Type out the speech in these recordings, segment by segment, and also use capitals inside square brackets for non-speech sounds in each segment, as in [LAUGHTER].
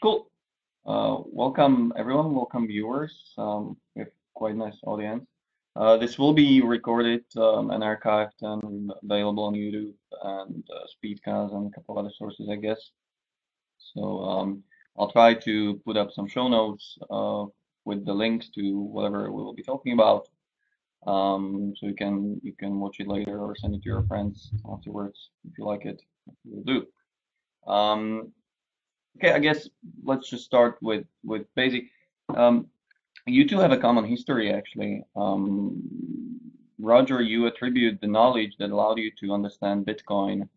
cool. Uh, welcome everyone, welcome viewers. Um, we have quite a nice audience. Uh, this will be recorded um, and archived and available on YouTube and uh, Speedcast and a couple other sources, I guess. So um, I'll try to put up some show notes uh, with the links to whatever we will be talking about. Um, so you can you can watch it later or send it to your friends afterwards if you like it. We'll do. Um, okay, I guess let's just start with with basic. Um, you two have a common history actually. Um, Roger, you attribute the knowledge that allowed you to understand Bitcoin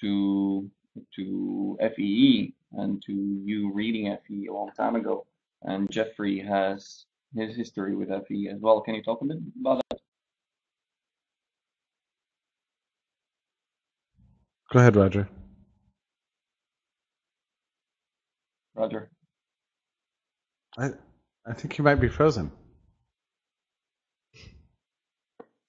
to to FEE and to you reading FEE a long time ago. And Jeffrey has his history with FEE as well. Can you talk a bit about that? Go ahead, Roger. Roger. I I think you might be frozen.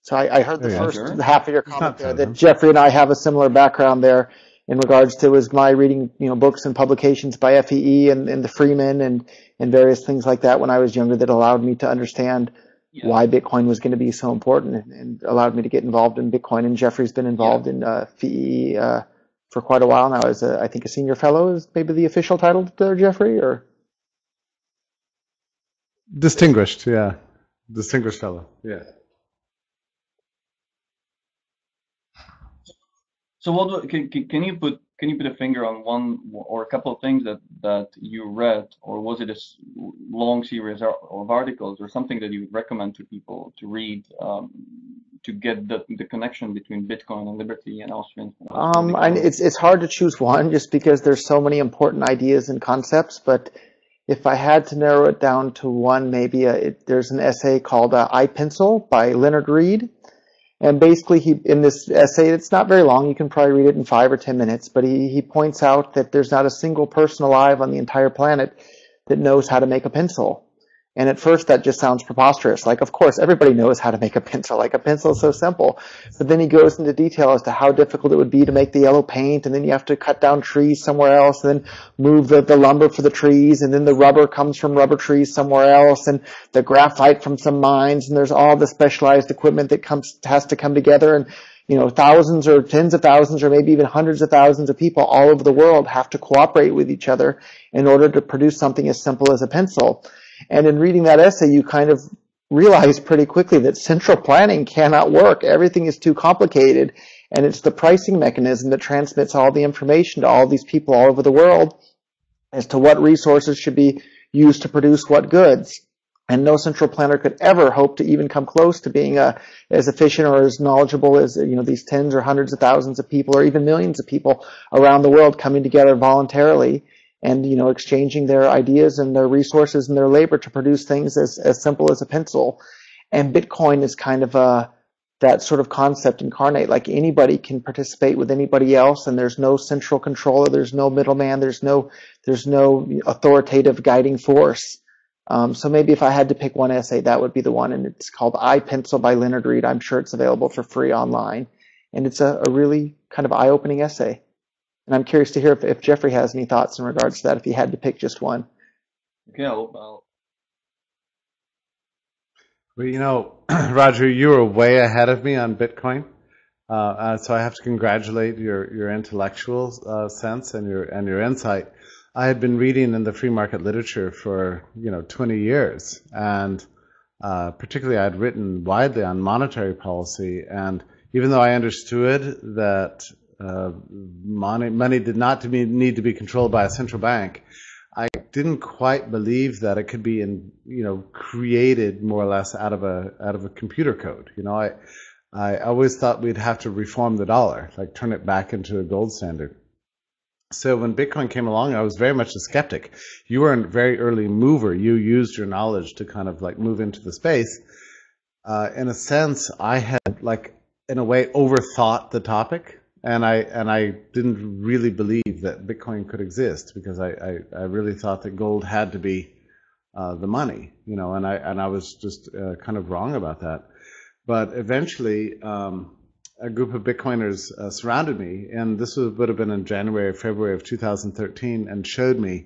So I, I heard the There first are. half of your comment there that Jeffrey and I have a similar background there in regards to was my reading, you know, books and publications by FEE and, and the Freeman and, and various things like that when I was younger that allowed me to understand Yeah. why Bitcoin was going to be so important and, and allowed me to get involved in Bitcoin. And Jeffrey's been involved in uh, FEE uh, for quite a while now as a, I think a senior fellow is maybe the official title there, Jeffrey, or Distinguished, yeah. Distinguished fellow. Yeah. So what can, can can you put can you put a finger on one or a couple of things that that you read, or was it a long series of articles or something that you would recommend to people to read um, to get the the connection between Bitcoin and liberty and Austrian? Um, and it's it's hard to choose one just because there's so many important ideas and concepts. But if I had to narrow it down to one, maybe uh it, there's an essay called uh, "I Pencil" by Leonard Read, and basically he in this essay, it's not very long. You can probably read it in five or ten minutes. But he he points out that there's not a single person alive on the entire planet that knows how to make a pencil. And at first that just sounds preposterous. Like, of course, everybody knows how to make a pencil. Like a pencil is so simple. But then he goes into detail as to how difficult it would be to make the yellow paint, and then you have to cut down trees somewhere else, and then move the, the lumber for the trees, and then the rubber comes from rubber trees somewhere else, and the graphite from some mines, and there's all the specialized equipment that comes has to come together, and you know, thousands or tens of thousands or maybe even hundreds of thousands of people all over the world have to cooperate with each other in order to produce something as simple as a pencil. And in reading that essay, you kind of realize pretty quickly that central planning cannot work. Everything is too complicated. And it's the pricing mechanism that transmits all the information to all these people all over the world as to what resources should be used to produce what goods. And no central planner could ever hope to even come close to being uh, as efficient or as knowledgeable as you know these tens or hundreds of thousands of people or even millions of people around the world coming together voluntarily and you know exchanging their ideas and their resources and their labor to produce things as, as simple as a pencil. And bitcoin is kind of a that sort of concept incarnate. Like anybody can participate with anybody else and there's no central controller there's no middleman there's no there's no authoritative guiding force. Um, so maybe if i had to pick one essay that would be the one and it's called i pencil by leonard read. I'm sure it's available for free online. And it's a, a really kind of eye-opening essay and I'm curious to hear if, if Jeffrey has any thoughts in regards to that, if he had to pick just one. Okay, I'll, I'll, Well, you know, [CLEARS THROAT] Roger, you were way ahead of me on Bitcoin. Uh, uh, so I have to congratulate your, your intellectual uh, sense and your and your insight. I had been reading in the free market literature for you know 20 years, and uh, particularly I had written widely on monetary policy. And even though I understood that uh, money money did not to be, need to be controlled by a central bank, I didn't quite believe that it could be in you know created more or less out of a out of a computer code. You know, I I always thought we'd have to reform the dollar, like turn it back into a gold standard. So when Bitcoin came along, I was very much a skeptic. You were a very early mover. You used your knowledge to kind of like move into the space. Uh, in a sense, I had like in a way overthought the topic, and I and I didn't really believe that Bitcoin could exist because I I, I really thought that gold had to be uh, the money, you know, and I and I was just uh, kind of wrong about that. But eventually, um, a group of Bitcoiners uh, surrounded me, and this was, would have been in January February of 2013, and showed me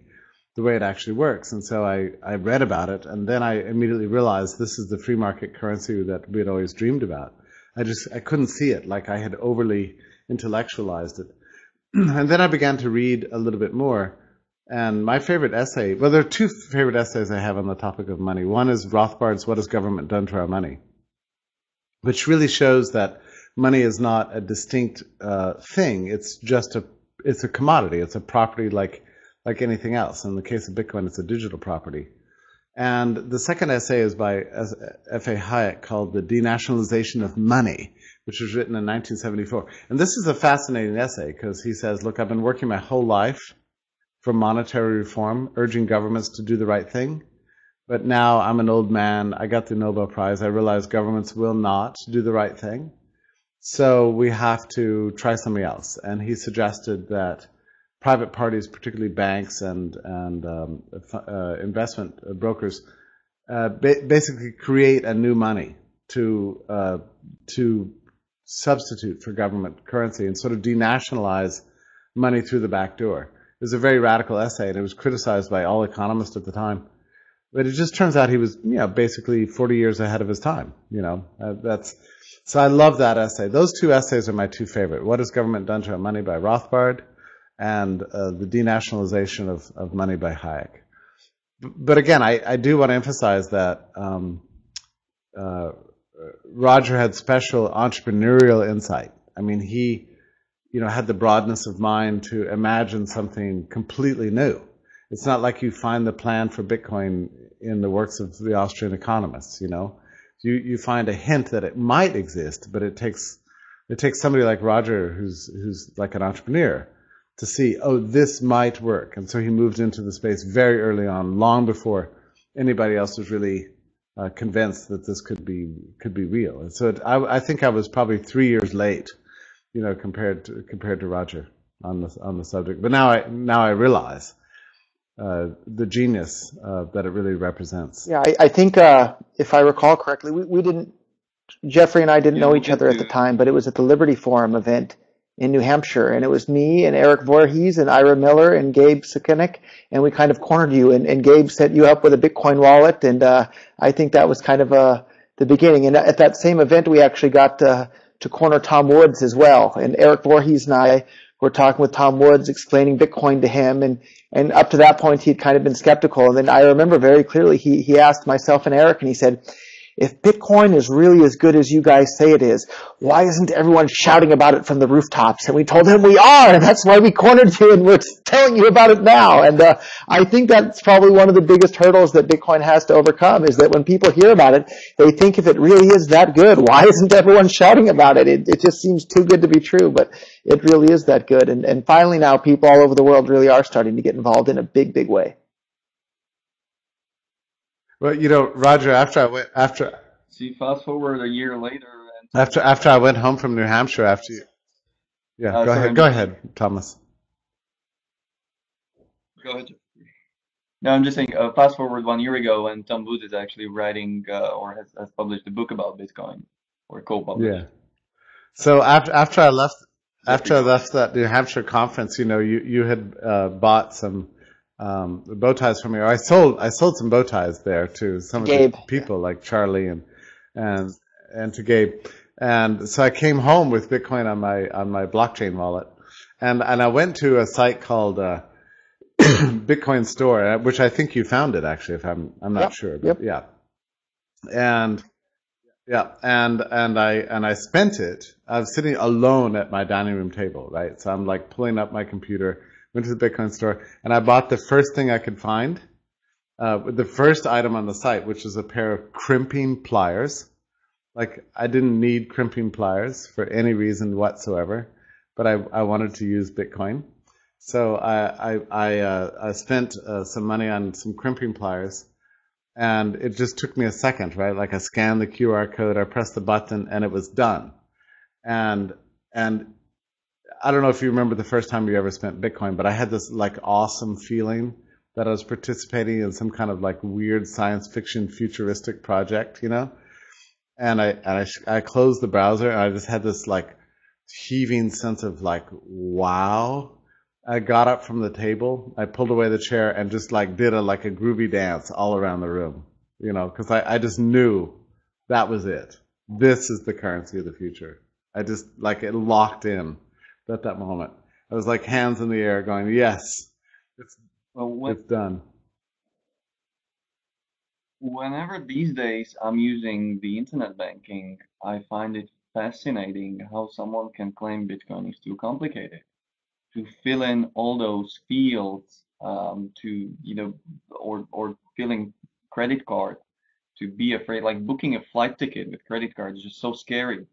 the way it actually works. And so I, I read about it, and then I immediately realized this is the free market currency that we had always dreamed about. I just I couldn't see it, like I had overly intellectualized it. [CLEARS THROAT] and then I began to read a little bit more. And my favorite essay, well, there are two favorite essays I have on the topic of money. One is Rothbard's What Has Government Done to Our Money? Which really shows that money is not a distinct uh, thing. It's just a, it's a commodity. It's a property like like anything else. In the case of Bitcoin, it's a digital property. And the second essay is by F.A. Hayek called The Denationalization of Money, which was written in 1974. And this is a fascinating essay because he says, look, I've been working my whole life for monetary reform, urging governments to do the right thing. But now I'm an old man. I got the Nobel Prize. I realize governments will not do the right thing. So we have to try something else. And he suggested that private parties, particularly banks and and um, uh, investment brokers, uh, ba- basically create a new money to uh, to substitute for government currency and sort of denationalize money through the back door. It was a very radical essay, and it was criticized by all economists at the time. But it just turns out he was, you know, basically 40 years ahead of his time. You know, uh, that's so I love that essay. Those two essays are my two favorite. What has government done to our money by Rothbard, and uh, the denationalization of, of money by Hayek. But again, I, I do want to emphasize that um, uh, Roger had special entrepreneurial insight. I mean, he, you know, had the broadness of mind to imagine something completely new. It's not like you find the plan for Bitcoin in the works of the Austrian economists. You know, you you find a hint that it might exist, but it takes it takes somebody like Roger, who's who's like an entrepreneur, to see, oh, this might work. And so he moved into the space very early on, long before anybody else was really uh, convinced that this could be could be real. And so it, I, I, think I was probably three years late, you know, compared to compared to Roger on the on the subject. But now I now I realize uh, the genius uh, that it really represents. Yeah, I, I think uh, if I recall correctly, we, we didn't. Jeffrey and I didn't yeah, know each other at the time, but it was at the Liberty Forum event in New Hampshire, and it was me and Eric Voorhees and Ira Miller and Gabe Sukinick, and we kind of cornered you, and, and Gabe set you up with a Bitcoin wallet, and uh, I think that was kind of uh, the beginning. And at that same event, we actually got uh, to corner Tom Woods as well, and Eric Voorhees and I were talking with Tom Woods, explaining Bitcoin to him, and and up to that point, he had kind of been skeptical. And then I remember very clearly, he he asked myself and Eric, and he said if Bitcoin is really as good as you guys say it is, why isn't everyone shouting about it from the rooftops? And we told him we are, and that's why we cornered you, and we're telling you about it now. And uh, I think that's probably one of the biggest hurdles that Bitcoin has to overcome is that when people hear about it, they think if it really is that good, why isn't everyone shouting about it? It, it just seems too good to be true, but it really is that good. And, and finally now people all over the world really are starting to get involved in a big, big way. Well, you know, Roger, after I went after see, fast forward a year later, and after after I went home from New Hampshire, after you, yeah, uh, go sorry, ahead, go ahead, Thomas. Go ahead. No, I'm just saying. Uh, fast forward one year ago, and Tom Woods is actually writing uh, or has, has published a book about Bitcoin, or co-published. Yeah. So after after I left after I left that New Hampshire conference, you know, you you had uh, bought some um, bow ties from. Or I sold I sold some bow ties there to some of Gabe. the people like Charlie and and and to Gabe. And so I came home with Bitcoin on my on my blockchain wallet, and and I went to a site called uh, [CLEARS THROAT] Bitcoin Store, uh, which I think you found it actually. If I'm I'm not yep. sure, but yep. yeah, and yeah, and and I and I spent it. I was sitting alone at my dining room table, right? So I'm like pulling up my computer went to the Bitcoin store, and I bought the first thing I could find, uh, the first item on the site, which was a pair of crimping pliers. Like I didn't need crimping pliers for any reason whatsoever, but I, I wanted to use Bitcoin. So I I I, uh, I spent uh, some money on some crimping pliers, and it just took me a second, right? Like I scanned the QR code, I pressed the button, and it was done. And and I don't know if you remember the first time you ever spent Bitcoin, but I had this like awesome feeling that I was participating in some kind of like weird science fiction futuristic project, you know? And I, and I, I closed the browser and I just had this like heaving sense of like, wow. I got up from the table, I pulled away the chair, and just like did a like a groovy dance all around the room. You know, because I, I just knew that was it. This is the currency of the future. I just like it locked in at that moment. I was like hands in the air, going, "Yes, it's Well, when, it's done." whenever these days I'm using the internet banking, I find it fascinating how someone can claim Bitcoin is too complicated to fill in all those fields, um, to, you know, or or filling credit card, to be afraid, like booking a flight ticket with credit card is just so scary.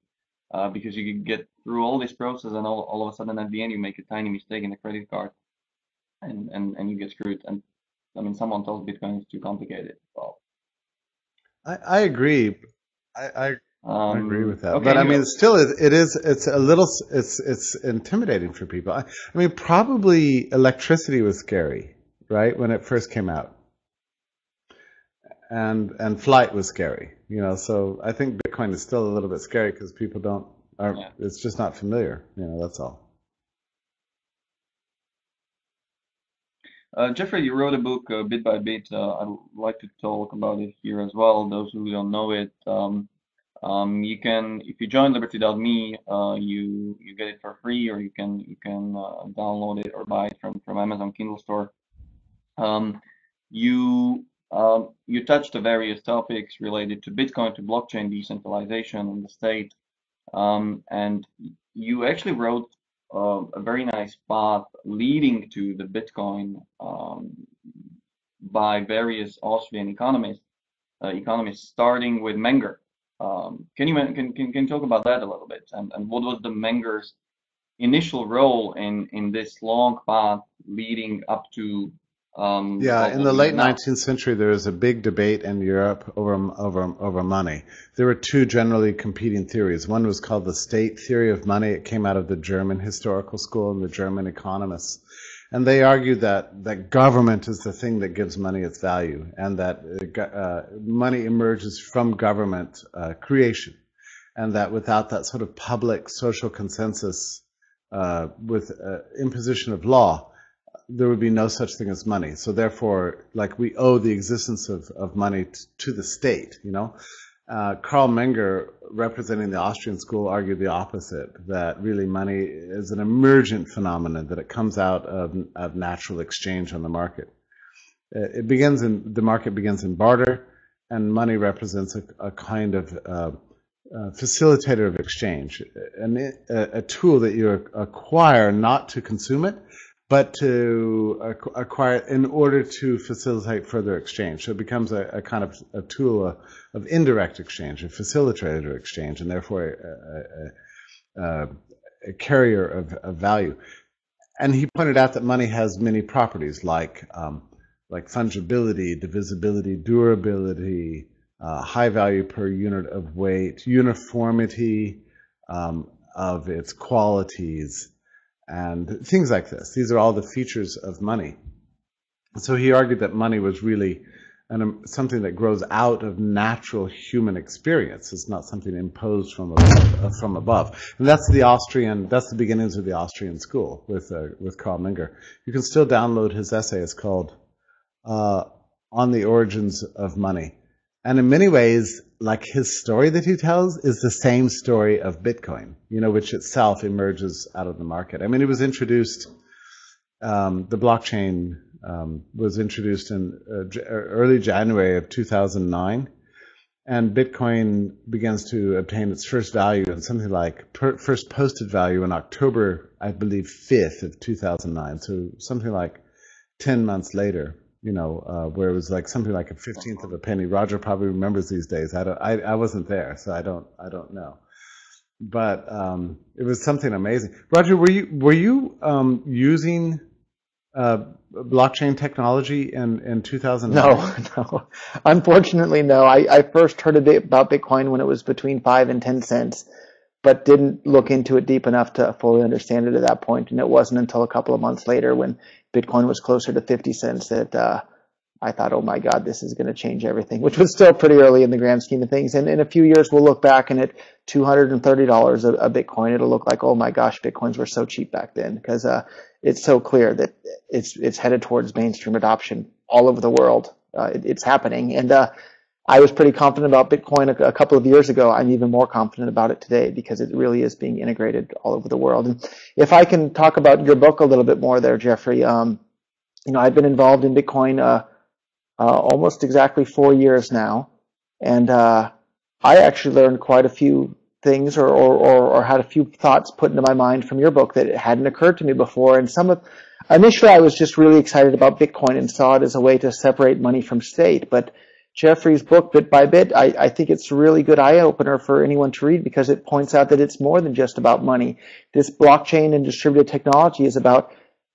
Uh, because you can get through all this process and all, all of a sudden at the end you make a tiny mistake in the credit card and, and, and you get screwed. And I mean, someone tells Bitcoin is too complicated. Well, I, I agree. I, I I agree um, with that. okay, But I mean, still, it, it is, it's a little, it's, it's intimidating for people. I, I mean, probably electricity was scary, right? When it first came out. And, and flight was scary, you know, so I think Bitcoin is still a little bit scary because people don't, are, yeah. it's just not familiar, you know, that's all. Uh, Jeffrey, you wrote a book, uh, Bit by Bit. Uh, I'd like to talk about it here as well. Those who don't know it, um, um, you can, if you join Liberty.me, uh, you you get it for free, or you can you can uh, download it or buy it from from Amazon Kindle store. Um, you um, you touched the various topics related to Bitcoin, to blockchain decentralization, and the state. Um, and you actually wrote uh, a very nice path leading to the Bitcoin um, by various Austrian economists, uh, economists starting with Menger. Um, can you can, can can talk about that a little bit? And and what was the Menger's initial role in in this long path leading up to um, Yeah, in the late now? 19th century, there was a big debate in Europe over, over, over money. There were two generally competing theories. One was called the state theory of money. It came out of the German historical school and the German economists. And they argued that, that government is the thing that gives money its value and that uh, uh, money emerges from government uh, creation. And that without that sort of public social consensus uh, with uh, imposition of law, there would be no such thing as money. So therefore, like we owe the existence of, of money t- to the state, you know. Uh, Carl Menger, representing the Austrian school, argued the opposite, that really money is an emergent phenomenon, that it comes out of, of natural exchange on the market. It begins in, the market begins in barter, and money represents a, a kind of uh, facilitator of exchange, an, a, a tool that you acquire not to consume it, but to acquire in order to facilitate further exchange. So it becomes a, a kind of a tool of, of indirect exchange, a facilitator of exchange, and therefore a, a, a, a carrier of, of value. And he pointed out that money has many properties like um, like fungibility, divisibility, durability, uh, high value per unit of weight, uniformity um, of its qualities, and things like this. These are all the features of money. So he argued that money was really an, um, something that grows out of natural human experience. It's not something imposed from above, uh, from above. And that's the Austrian, that's the beginnings of the Austrian school with, uh, with Carl Menger. You can still download his essay. It's called uh, On the Origins of Money. And in many ways, like his story that he tells is the same story of Bitcoin, you know, which itself emerges out of the market. I mean, it was introduced, um, the blockchain um, was introduced in uh, early January of 2009, and Bitcoin begins to obtain its first value and something like per, first posted value in October, I believe, 5th of 2009. So something like 10 months later, you know, uh, where it was like something like a 15th of a penny. Roger probably remembers these days. I don't, I, I wasn't there, so I don't, I don't know. But um, it was something amazing. Roger, were you were you um, using uh, blockchain technology in in 2009? No, [LAUGHS] no. Unfortunately, no. I, I first heard about Bitcoin when it was between five and ten cents, but didn't look into it deep enough to fully understand it at that point. And it wasn't until a couple of months later when Bitcoin was closer to 50 cents that uh, I thought, oh my God, this is going to change everything, which was still pretty early in the grand scheme of things. And in a few years, we'll look back and at $230 a, a Bitcoin, it'll look like, oh my gosh, Bitcoins were so cheap back then because uh, it's so clear that it's it's headed towards mainstream adoption all over the world. Uh, it, it's happening, and uh, I was pretty confident about Bitcoin a, a, couple of years ago. I'm even more confident about it today because it really is being integrated all over the world. And if I can talk about your book a little bit more there, Jeffrey, um, you know, I've been involved in Bitcoin uh, uh, almost exactly four years now, and uh, I actually learned quite a few things or, or, or, or, had a few thoughts put into my mind from your book that hadn't occurred to me before. And some of, initially I was just really excited about Bitcoin and saw it as a way to separate money from state. But Jeffrey's book, Bit by Bit, I, I think it's a really good eye opener for anyone to read because it points out that it's more than just about money. This blockchain and distributed technology is about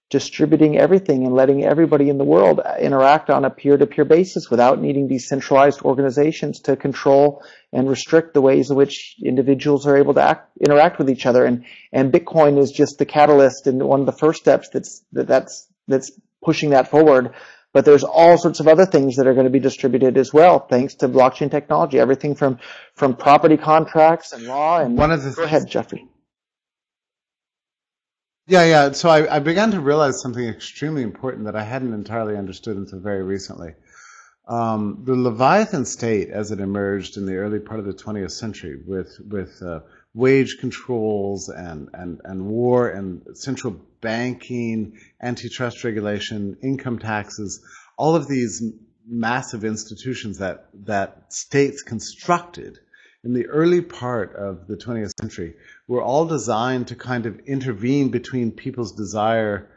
distributing everything and letting everybody in the world interact on a peer-to-peer basis without needing decentralized organizations to control and restrict the ways in which individuals are able to act, interact with each other. And, and Bitcoin is just the catalyst and one of the first steps that's, that, that's, that's pushing that forward. But there's all sorts of other things that are going to be distributed as well, thanks to blockchain technology. Everything from from property contracts and law. And one of the go ahead, Jeffrey. Yeah, yeah. So I, I began to realize something extremely important that I hadn't entirely understood until very recently. Um, the Leviathan state, as it emerged in the early part of the 20th century, with with uh, wage controls and, and, and war and central banking, antitrust regulation, income taxes, all of these massive institutions that, that states constructed in the early part of the 20th century were all designed to kind of intervene between people's desire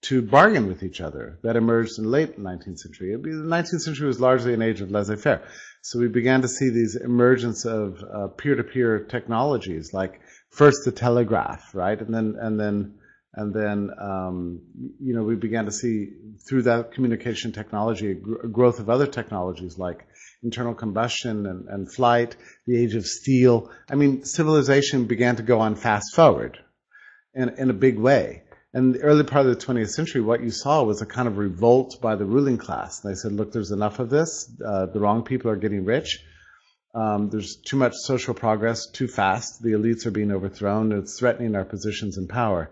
to bargain with each other that emerged in the late 19th century. The 19th century was largely an age of laissez-faire. So we began to see these emergence of uh, peer-to-peer technologies, like first the telegraph, right, and then and then and then um, you know we began to see through that communication technology a, gr- growth of other technologies like internal combustion and, and flight, the age of steel. I mean, civilization began to go on fast forward in, in a big way. And the early part of the 20th century, what you saw was a kind of revolt by the ruling class. They said, look, there's enough of this. Uh, the wrong people are getting rich. Um, there's too much social progress, too fast. The elites are being overthrown. It's threatening our positions in power.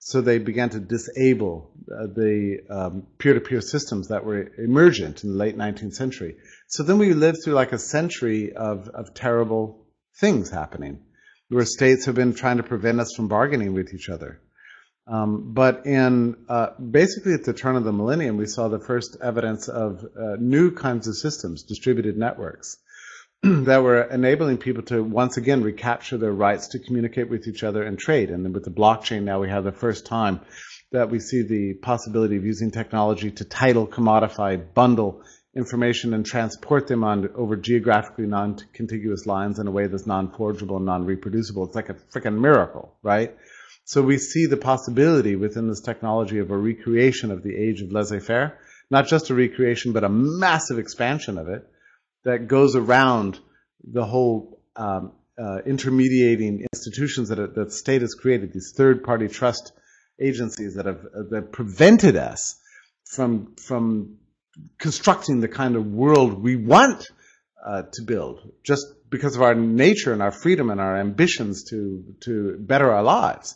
So they began to disable uh, the um, peer-to-peer systems that were emergent in the late 19th century. So then we lived through like a century of, of terrible things happening, where states have been trying to prevent us from bargaining with each other. Um, but in uh, basically at the turn of the millennium, we saw the first evidence of uh, new kinds of systems, distributed networks, [CLEARS THROAT] that were enabling people to once again recapture their rights to communicate with each other and trade. And with the blockchain now, we have the first time that we see the possibility of using technology to title, commodify, bundle information and transport them on over geographically non-contiguous lines in a way that's non-forgeable and non-reproducible. It's like a freaking miracle, right? So we see the possibility within this technology of a recreation of the age of laissez-faire, not just a recreation, but a massive expansion of it that goes around the whole um, uh, intermediating institutions that, the state has created, these third-party trust agencies that have uh, that prevented us from from constructing the kind of world we want uh, to build, just because of our nature and our freedom and our ambitions to to better our lives.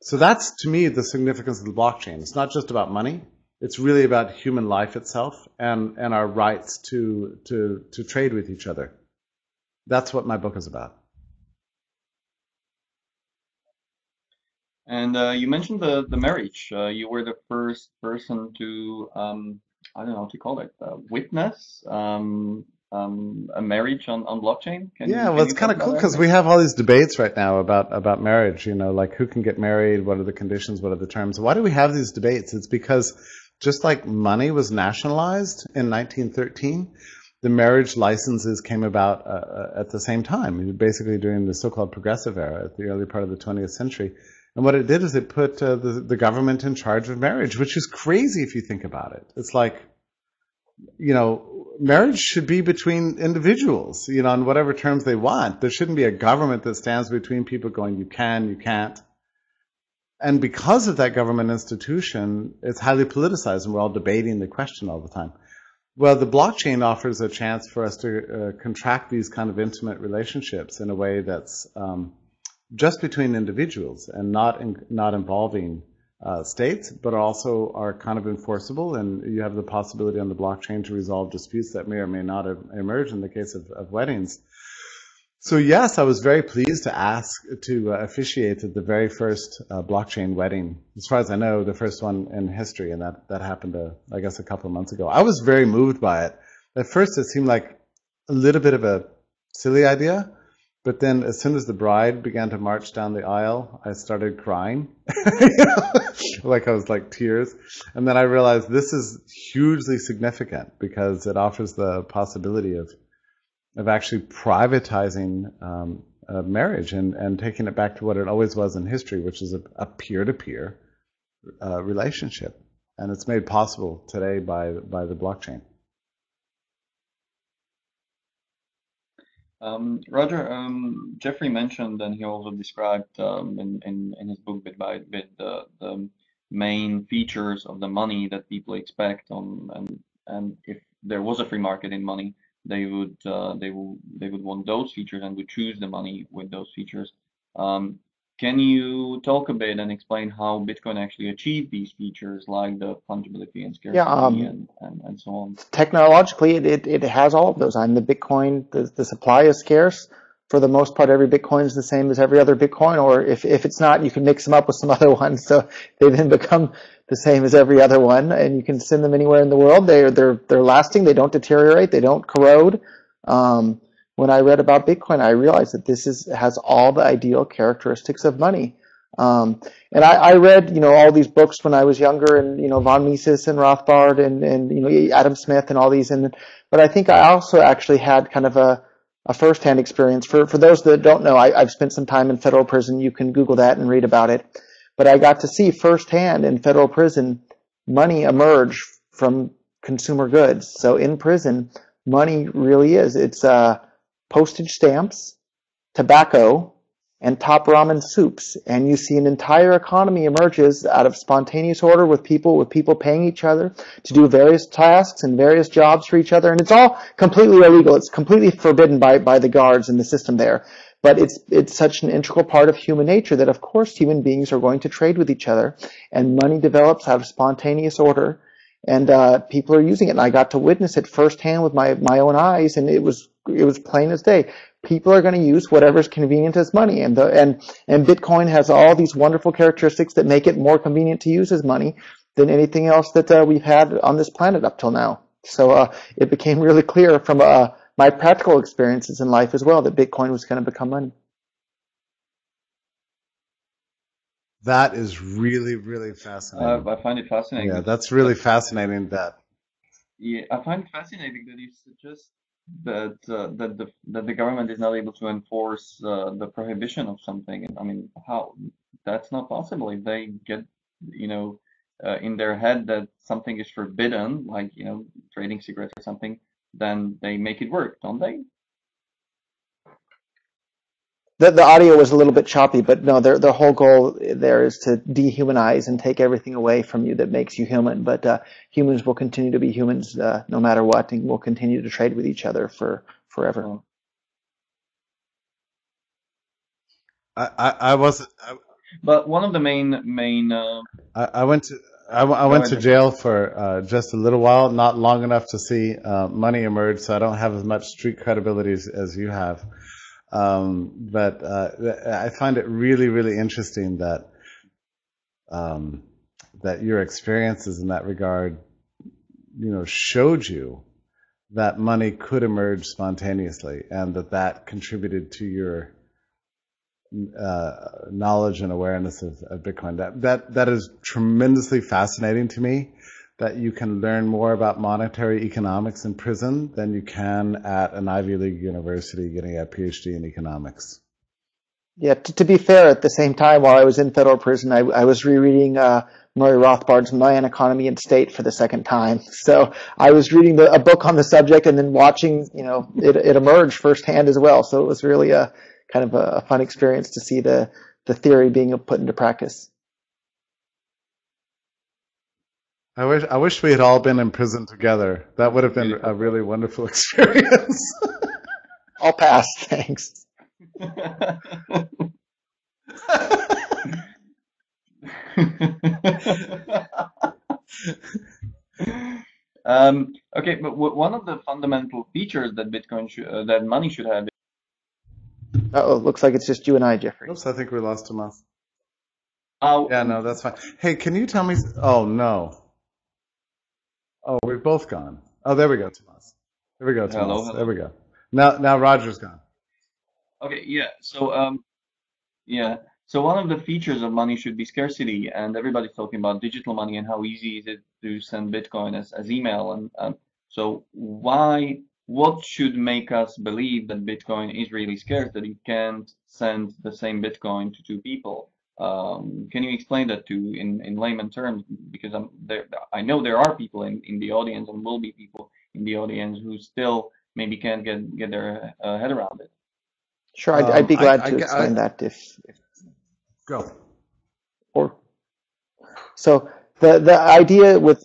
So that's to me the significance of the blockchain. It's not just about money. It's really about human life itself and, and our rights to, to, to trade with each other. That's what my book is about. And uh, you mentioned the, the marriage. Uh, you were the first person to, um, I don't know what to call it, uh, witness um, um, a marriage on, on blockchain? Can yeah, you, well, it's kind of cool because we have all these debates right now about about marriage. You know, like who can get married, what are the conditions, what are the terms. Why do we have these debates? It's because just like money was nationalized in 1913, the marriage licenses came about uh, uh, at the same time, basically during the so-called progressive era at the early part of the 20th century. And what it did is it put uh, the, the government in charge of marriage, which is crazy if you think about it. It's like, you know, marriage should be between individuals, you know, on whatever terms they want. There shouldn't be a government that stands between people going, you can, you can't. And because of that government institution, it's highly politicized and we're all debating the question all the time. Well, the blockchain offers a chance for us to uh, contract these kind of intimate relationships in a way that's um, just between individuals and not in, not involving uh, states, but also are kind of enforceable. And you have the possibility on the blockchain to resolve disputes that may or may not have emerge in the case of, of weddings. So yes, I was very pleased to ask to uh, officiate the very first uh, blockchain wedding, as far as I know, the first one in history, and that that happened, uh, I guess, a couple of months ago. I was very moved by it. At first, it seemed like a little bit of a silly idea, but then as soon as the bride began to march down the aisle, I started crying, [LAUGHS] like I was like tears, and then I realized this is hugely significant because it offers the possibility of of actually privatizing um, marriage and, and taking it back to what it always was in history, which is a, peer-to-peer uh, relationship. And it's made possible today by, by the blockchain. Um, Roger, um, Jeffrey mentioned, and he also described um, in, in, in, his book bit by bit the, the main features of the money that people expect on, and, and if there was a free market in money, they would uh, they will they would want those features and would choose the money with those features. Um, can you talk a bit and explain how Bitcoin actually achieved these features like the fungibility and scarcity yeah, um, and, and, and, so on? Technologically, it, it, it has all of those. I mean, the Bitcoin, the, the supply is scarce. For the most part, every Bitcoin is the same as every other Bitcoin, or if, if it's not, you can mix them up with some [LAUGHS] other ones. So they then become the same as every other one, and you can send them anywhere in the world. They're they're they're lasting. They don't deteriorate. They don't corrode. Um, when I read about Bitcoin, I realized that this is has all the ideal characteristics of money. Um, and I, I, read, you know, all these books when I was younger, and you know, von Mises and Rothbard and and you know, Adam Smith and all these. And but I think I also actually had kind of a a firsthand experience. For for those that don't know, I, I've spent some time in federal prison. You can Google that and read about it. But I got to see firsthand in federal prison money emerge from consumer goods. So in prison, money really is. It's uh, postage stamps, tobacco, and top ramen soups. And you see an entire economy emerges out of spontaneous order with people, with people paying each other to do various tasks and various jobs for each other. And it's all completely illegal. It's completely forbidden by, by the guards in the system there. But it's it's such an integral part of human nature that of course human beings are going to trade with each other, and money develops out of spontaneous order, and uh, people are using it. And I got to witness it firsthand with my my own eyes, and it was it was plain as day. People are going to use whatever's convenient as money, and the and and Bitcoin has all these wonderful characteristics that make it more convenient to use as money than anything else that uh, we've had on this planet up till now. So uh, it became really clear from a my practical experiences in life as well that Bitcoin was going to become money. That is really, really fascinating. Uh, I find it fascinating. Yeah, that's really fascinating. That. Yeah, I find it fascinating that you suggest that uh, that the that the government is not able to enforce uh, the prohibition of something. I mean, how? That's not possible. If they get, you know, uh, in their head that something is forbidden, like you know, trading cigarettes or something, then they make it work, don't they? The, the audio was a little bit choppy, but no, their, the whole goal there is to dehumanize and take everything away from you that makes you human. But uh, humans will continue to be humans uh, no matter what, and we'll continue to trade with each other for forever. I, I, I wasn't. I, but one of the main main. Uh, I, I went to I, I went to jail for uh, just a little while, not long enough to see uh, money emerge, so I don't have as much street credibility as, as you have. Um, but uh, I find it really, really interesting that um, that your experiences in that regard, you know, showed you that money could emerge spontaneously, and that that contributed to your uh, knowledge and awareness of, of, Bitcoin. That that that is tremendously fascinating to me. That you can learn more about monetary economics in prison than you can at an Ivy League university getting a PhD in economics. Yeah, to, to be fair, at the same time, while I was in federal prison, I, I was rereading uh, Murray Rothbard's Man, Economy and State for the second time. [LAUGHS] So I was reading the, a book on the subject and then watching, you know, it, it emerge firsthand as well. So it was really a kind of a, a fun experience to see the, the theory being put into practice. I wish I wish we had all been in prison together. That would have been a really wonderful [LAUGHS] experience. I'll pass, thanks. um, okay, but w- one of the fundamental features that Bitcoin should, uh, that money should have. Uh oh, looks like it's just you and I, Jeffrey. Oops, I think we lost Tomas. Oh, Yeah, no, that's fine. Hey, can you tell me? Oh no. Oh, we've both gone. Oh, there we go, Tomas. There we go, Tomas. Hello, hello. There we go. Now, now Roger's gone. Okay, yeah. So, um, yeah. So one of the features of money should be scarcity, and everybody's talking about digital money and how easy is it to send Bitcoin as, as email. And um, so why, what should make us believe that Bitcoin is really scarce, that you can't send the same Bitcoin to two people? Um, can you explain that to in, in layman terms? Because I'm there, I know there are people in, in the audience and will be people in the audience who still maybe can't get get their uh, head around it. Sure, I'd, I'd be Um, glad I to ge- explain I- that if, if Go. or so the the idea with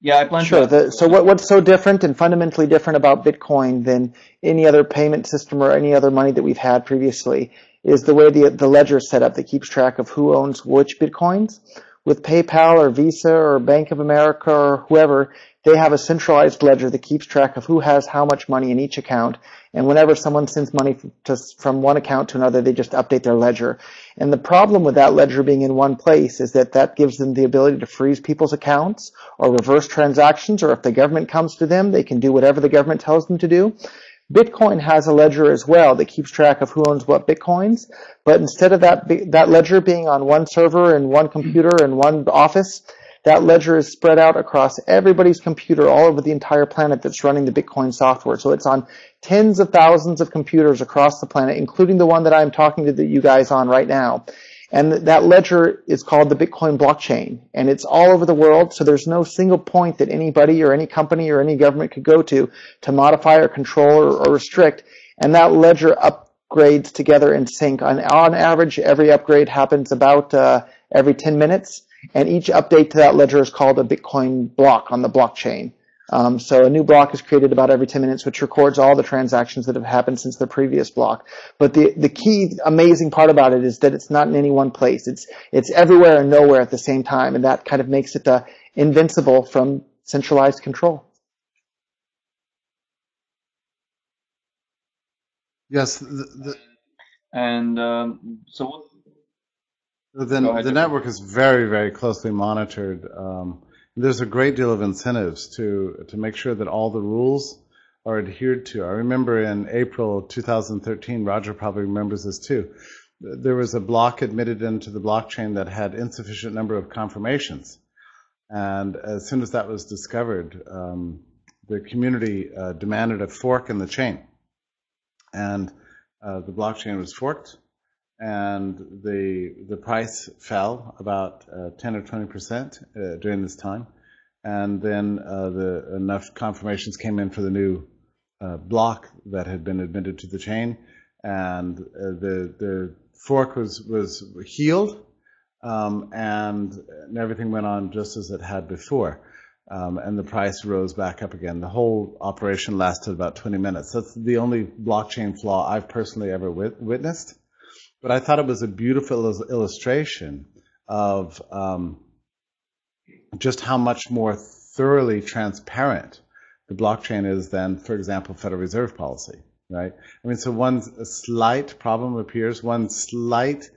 Yeah, I plan Sure. ask The, so what, what's so different and fundamentally different about Bitcoin than any other payment system or any other money that we've had previously is the way the, the ledger is set up that keeps track of who owns which Bitcoins. With PayPal or Visa or Bank of America or whoever, they have a centralized ledger that keeps track of who has how much money in each account. And whenever someone sends money to, from one account to another, they just update their ledger. And the problem with that ledger being in one place is that that gives them the ability to freeze people's accounts or reverse transactions, or if the government comes to them, they can do whatever the government tells them to do. Bitcoin has a ledger as well that keeps track of who owns what bitcoins, but instead of that that ledger being on one server and one computer and one office, that ledger is spread out across everybody's computer all over the entire planet that's running the Bitcoin software. So it's on tens of thousands of computers across the planet, including the one that I'm talking to you guys on right now. And that ledger is called the Bitcoin blockchain, and it's all over the world. So there's no single point that anybody or any company or any government could go to to modify or control or, or restrict. And that ledger upgrades together in sync. On, on average, every upgrade happens about uh, every 10 minutes, and each update to that ledger is called a Bitcoin block on the blockchain. Um, so a new block is created about every 10 minutes, which records all the transactions that have happened since the previous block. But the, the key amazing part about it is that it's not in any one place. It's, it's everywhere and nowhere at the same time. And that kind of makes it uh, invincible from centralized control. Yes, the, the, And um, so what? the, the network is very, very closely monitored. Um, there's a great deal of incentives to to make sure that all the rules are adhered to. I remember in April 2013, Roger probably remembers this too. There was a block admitted into the blockchain that had insufficient number of confirmations, and as soon as that was discovered, um, the community uh, demanded a fork in the chain, and uh, the blockchain was forked, and the the price fell about uh, 10 or 20 percent uh, during this time, and then uh, the enough confirmations came in for the new uh, block that had been admitted to the chain, and uh, the the fork was was healed, um, and, and everything went on just as it had before. Um, and the price rose back up again. The whole operation lasted about 20 minutes. That's the only blockchain flaw I've personally ever wit- witnessed. But I thought it was a beautiful illustration of um, just how much more thoroughly transparent the blockchain is than, for example, Federal Reserve policy, right? I mean, so one slight problem appears, one slight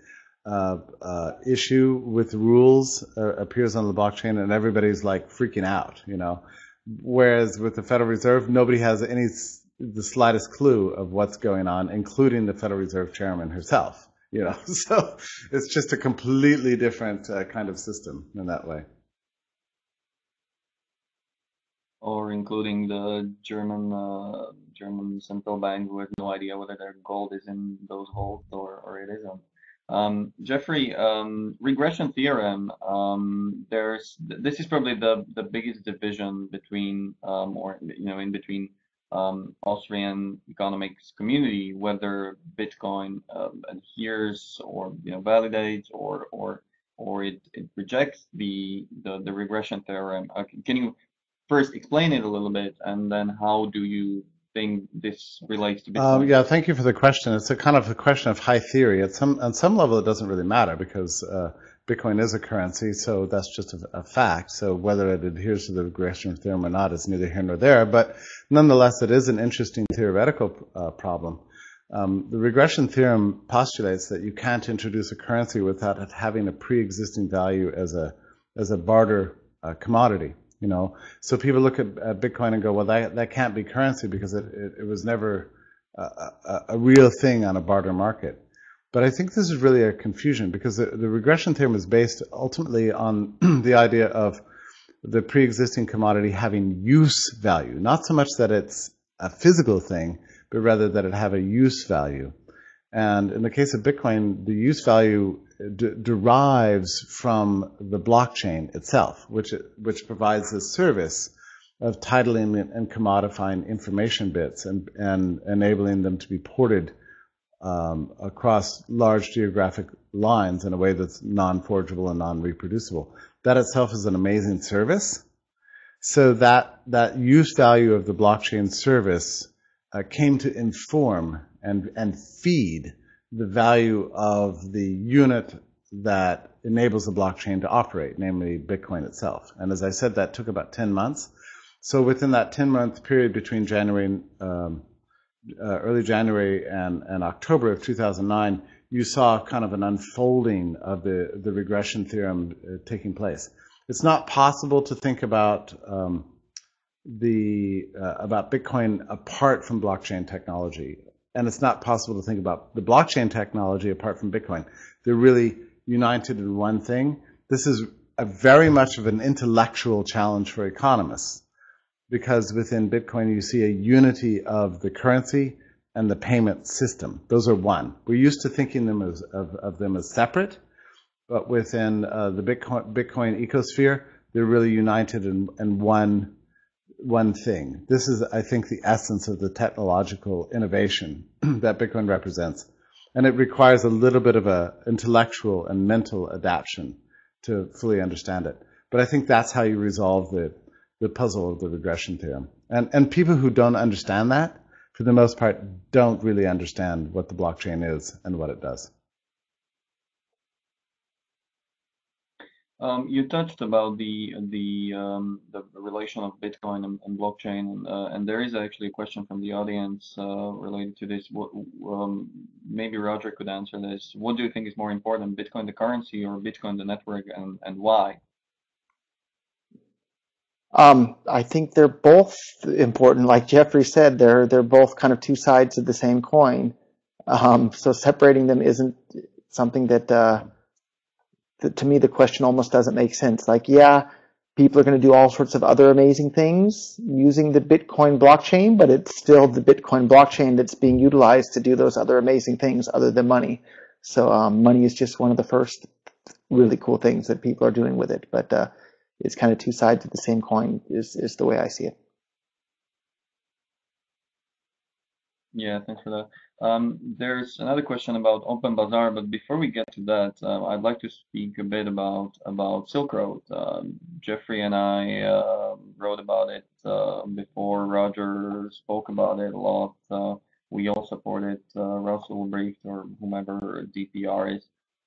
uh, uh, issue with rules uh, appears on the blockchain, and everybody's like freaking out, you know. Whereas with the Federal Reserve, nobody has any the slightest clue of what's going on, including the Federal Reserve Chairman herself. You know, [LAUGHS] so it's just a completely different uh, kind of system in that way. or including the German uh, German central bank who has no idea whether their gold is in those vaults or, or it isn't. Um, Jeffrey, um, regression theorem. Um, there's this is probably the the biggest division between um, or you know in between um, Austrian economics community whether Bitcoin um, adheres or you know validates or or or it, it rejects the, the, the regression theorem. Uh, can you first explain it a little bit, and then how do you think this relates to Bitcoin? Um, yeah, thank you for the question. It's a kind of a question of high theory. At some on some level, it doesn't really matter because uh, Bitcoin is a currency, so that's just a, a, fact. So whether it adheres to the regression theorem or not is neither here nor there. But nonetheless, it is an interesting theoretical uh, problem. Um, the regression theorem postulates that you can't introduce a currency without it having a pre-existing value as a as a barter uh, commodity. You know, so people look at, at, Bitcoin and go, well, that that can't be currency because it it, it was never a, a, a real thing on a barter market. But I think this is really a confusion because the, the regression theorem is based ultimately on [CLEARS THROAT] the idea of the pre-existing commodity having use value, not so much that it's a physical thing, but rather that it have a use value. And in the case of Bitcoin, the use value uh, derives from the blockchain itself, which which provides a service of titling and commodifying information bits and, and enabling them to be ported um, across large geographic lines in a way that's non-forgeable and non-reproducible. That itself is an amazing service. So that that use value of the blockchain service uh, came to inform and and feed the value of the unit that enables the blockchain to operate, namely Bitcoin itself. And as I said, that took about 10 months. So within that 10 month period between January um, uh, early January and, and October of 2009, you saw kind of an unfolding of the, the regression theorem uh, taking place. It's not possible to think about um, the uh, about Bitcoin apart from blockchain technology, and it's not possible to think about the blockchain technology apart from Bitcoin. They're really united in one thing. This is a very much of an intellectual challenge for economists because within Bitcoin you see a unity of the currency and the payment system. Those are one. We're used to thinking them as, of, of them as separate, but within uh, the Bitcoin, Bitcoin ecosphere, they're really united in, in one one thing. This is, I think, the essence of the technological innovation [CLEARS THROAT] that Bitcoin represents. And it requires a little bit of a intellectual and mental adaptation to fully understand it. But I think that's how you resolve the the puzzle of the regression theorem. And, and people who don't understand that, for the most part, don't really understand what the blockchain is and what it does. Um, you touched about the the um, the relation of Bitcoin and, and blockchain, and, uh, and, there is actually a question from the audience uh, related to this. What, um, maybe Roger could answer this. What do you think is more important, Bitcoin the currency or Bitcoin the network, and and why? Um, I think they're both important. Like Jeffrey said, they're they're both kind of two sides of the same coin. Um, so separating them isn't something that, uh, that to me the question almost doesn't make sense. Like, yeah, people are going to do all sorts of other amazing things using the Bitcoin blockchain, but it's still the Bitcoin blockchain that's being utilized to do those other amazing things other than money. So um, money is just one of the first really cool things that people are doing with it. But uh, it's kind of two sides of the same coin is, is the way I see it. Yeah, thanks for that. Um, there's another question about Open Bazaar, but before we get to that, uh, I'd like to speak a bit about about Silk Road. Um, Jeffrey and I uh, wrote about it uh, before. Roger spoke about it a lot. Uh, we all supported uh, Ross Ulbricht or whomever DPR is.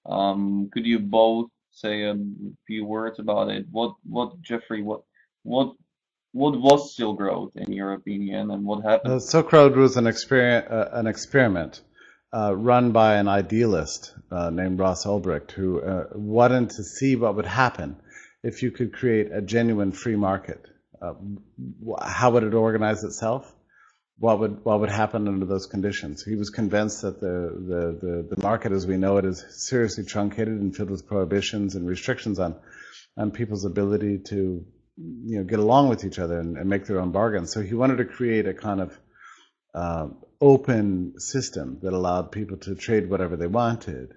Um, could you both say a few words about it. What what Jeffrey what what what was Silk Road in your opinion, and what happened? The Silk Road was an experiment uh, an experiment uh, run by an idealist uh, named Ross Ulbricht who uh, wanted to see what would happen if you could create a genuine free market. Uh, how would it organize itself? What would what would happen under those conditions. He was convinced that the, the, the, the, market as we know it is seriously truncated and filled with prohibitions and restrictions on on people's ability to you know get along with each other and, and make their own bargains. So he wanted to create a kind of uh, open system that allowed people to trade whatever they wanted.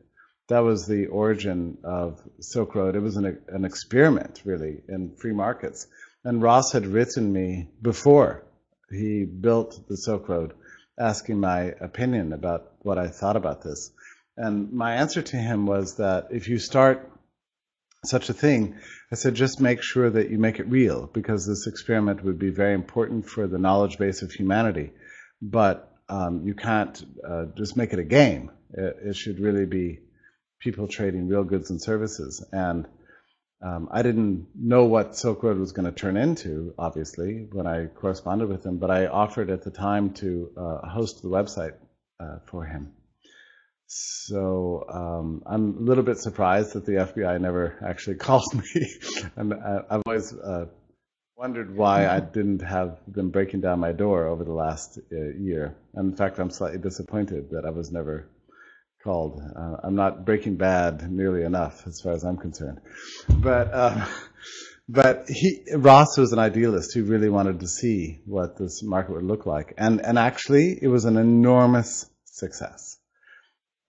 That was the origin of Silk Road. It was an, an experiment, really, in free markets. And Ross had written me before he built the Silk Road, asking my opinion about what I thought about this. And my answer to him was that if you start such a thing, I said, just make sure that you make it real because this experiment would be very important for the knowledge base of humanity. But um, you can't uh, just make it a game. It, it, should really be people trading real goods and services. And um, I didn't know what Silk Road was going to turn into, obviously, when I corresponded with him, but I offered at the time to uh, host the website uh, for him. So um, I'm a little bit surprised that the FBI never actually [LAUGHS] called me. and I, I've always uh, wondered why I didn't have them breaking down my door over the last uh, year. And in fact, I'm slightly disappointed that I was never called. Uh, I'm not Breaking Bad nearly enough, as far as I'm concerned. But uh, [LAUGHS] but he Ross was an idealist who really wanted to see what this market would look like, and and actually, it was an enormous success.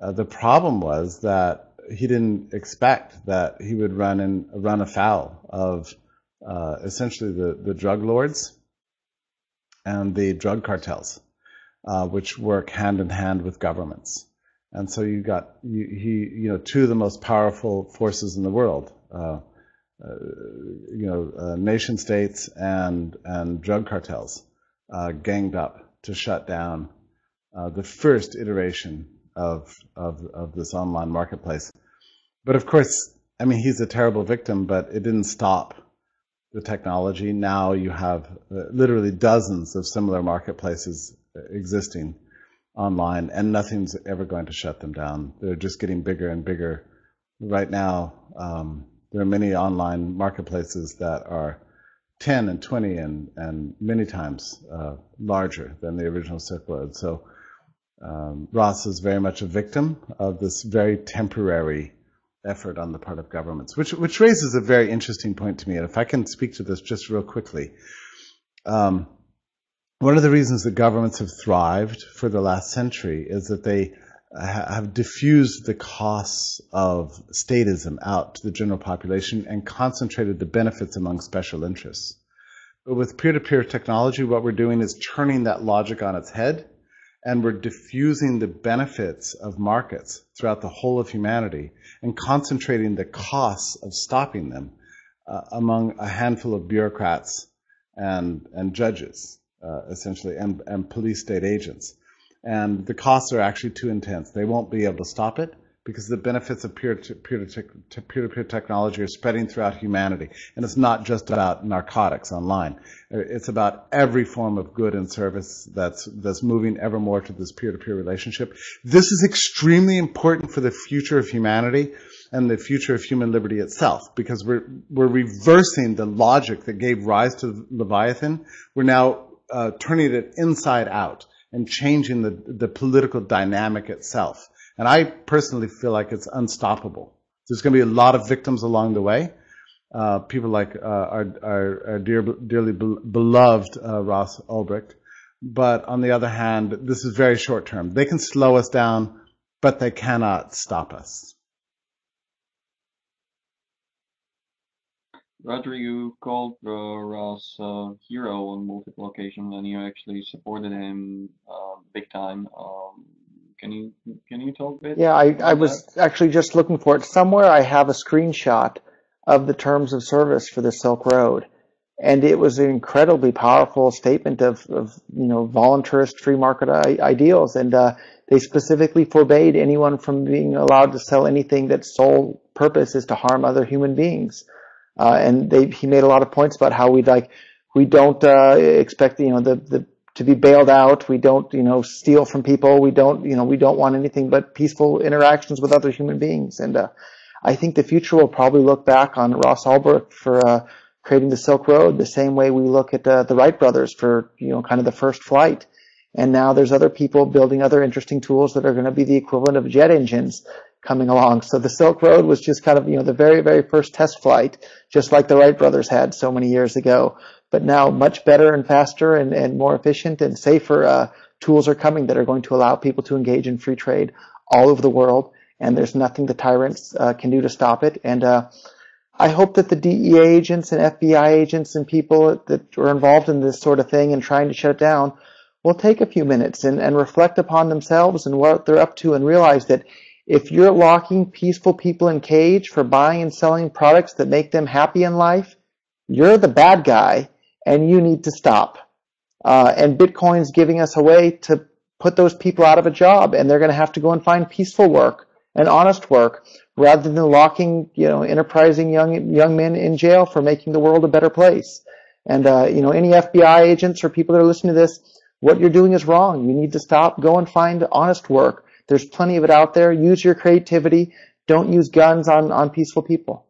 Uh, the problem was that he didn't expect that he would run and run afoul of uh, essentially the, the drug lords and the drug cartels, uh, which work hand in hand with governments. And so you got you, he you know two of the most powerful forces in the world, uh, uh, you know uh, nation states and and drug cartels, ganged up to shut down the first iteration of, of, of this online marketplace. But of course, I mean, he's a terrible victim, but it didn't stop the technology. Now you have uh, literally dozens of similar marketplaces existing online, and nothing's ever going to shut them down. They're just getting bigger and bigger. Right now, um, there are many online marketplaces that are 10 and 20 and, and many times uh, larger than the original Silk Road. So um, Ross is very much a victim of this very temporary effort on the part of governments, which which raises a very interesting point to me. And if I can speak to this just real quickly, um, one of the reasons that governments have thrived for the last century is that they have diffused the costs of statism out to the general population and concentrated the benefits among special interests. But with peer-to-peer technology, what we're doing is turning that logic on its head and we're diffusing the benefits of markets throughout the whole of humanity and concentrating the costs of stopping them uh, among a handful of bureaucrats and, and judges, uh, essentially, and, and police state agents. And the costs are actually too intense. They won't be able to stop it because the benefits of peer-to-peer peer-to-peer technology are spreading throughout humanity. And it's not just about narcotics online. It's about every form of good and service that's, that's moving ever more to this peer-to-peer relationship. This is extremely important for the future of humanity and the future of human liberty itself because we're, we're reversing the logic that gave rise to Leviathan. We're now uh, turning it inside out and changing the, the political dynamic itself. And I personally feel like it's unstoppable. There's going to be a lot of victims along the way. Uh, people like uh, our, our, our dear, dearly beloved uh, Ross Ulbricht. But on the other hand, this is very short term. They can slow us down, but they cannot stop us. Roger, you called uh, Ross uh, hero on multiple occasions, and you actually supported him uh, big time. Um, can you can you talk a bit? Yeah, I, I was that? actually just looking for it. Somewhere I have a screenshot of the terms of service for the Silk Road. And it was an incredibly powerful statement of, of you know, voluntarist free market ideals. And uh, they specifically forbade anyone from being allowed to sell anything that's sole purpose is to harm other human beings. Uh, and they, he made a lot of points about how we like, we don't uh, expect, you know, the, the to be bailed out. We don't, you know, steal from people. We don't, you know, we don't want anything but peaceful interactions with other human beings. And uh, I think the future will probably look back on Ross Ulbricht for uh, creating the Silk Road the same way we look at uh, the Wright brothers for, you know, kind of the first flight. And now there's other people building other interesting tools that are going to be the equivalent of jet engines coming along. So the Silk Road was just kind of, you know, the very, very first test flight, just like the Wright brothers had so many years ago but now much better and faster and, and more efficient and safer uh, tools are coming that are going to allow people to engage in free trade all over the world. And there's nothing the tyrants uh, can do to stop it. And uh, I hope that the DEA agents and FBI agents and people that are involved in this sort of thing and trying to shut it down will take a few minutes and, and reflect upon themselves and what they're up to and realize that If you're locking peaceful people in cage for buying and selling products that make them happy in life, you're the bad guy and you need to stop. Uh, and Bitcoin's giving us a way to put those people out of a job and they're going to have to go and find peaceful work and honest work rather than locking, you know, enterprising young, young men in jail for making the world a better place. And, uh, you know, any FBI agents or people that are listening to this, what you're doing is wrong. You need to stop, go and find honest work. There's plenty of it out there. Use your creativity. Don't use guns on, on peaceful people.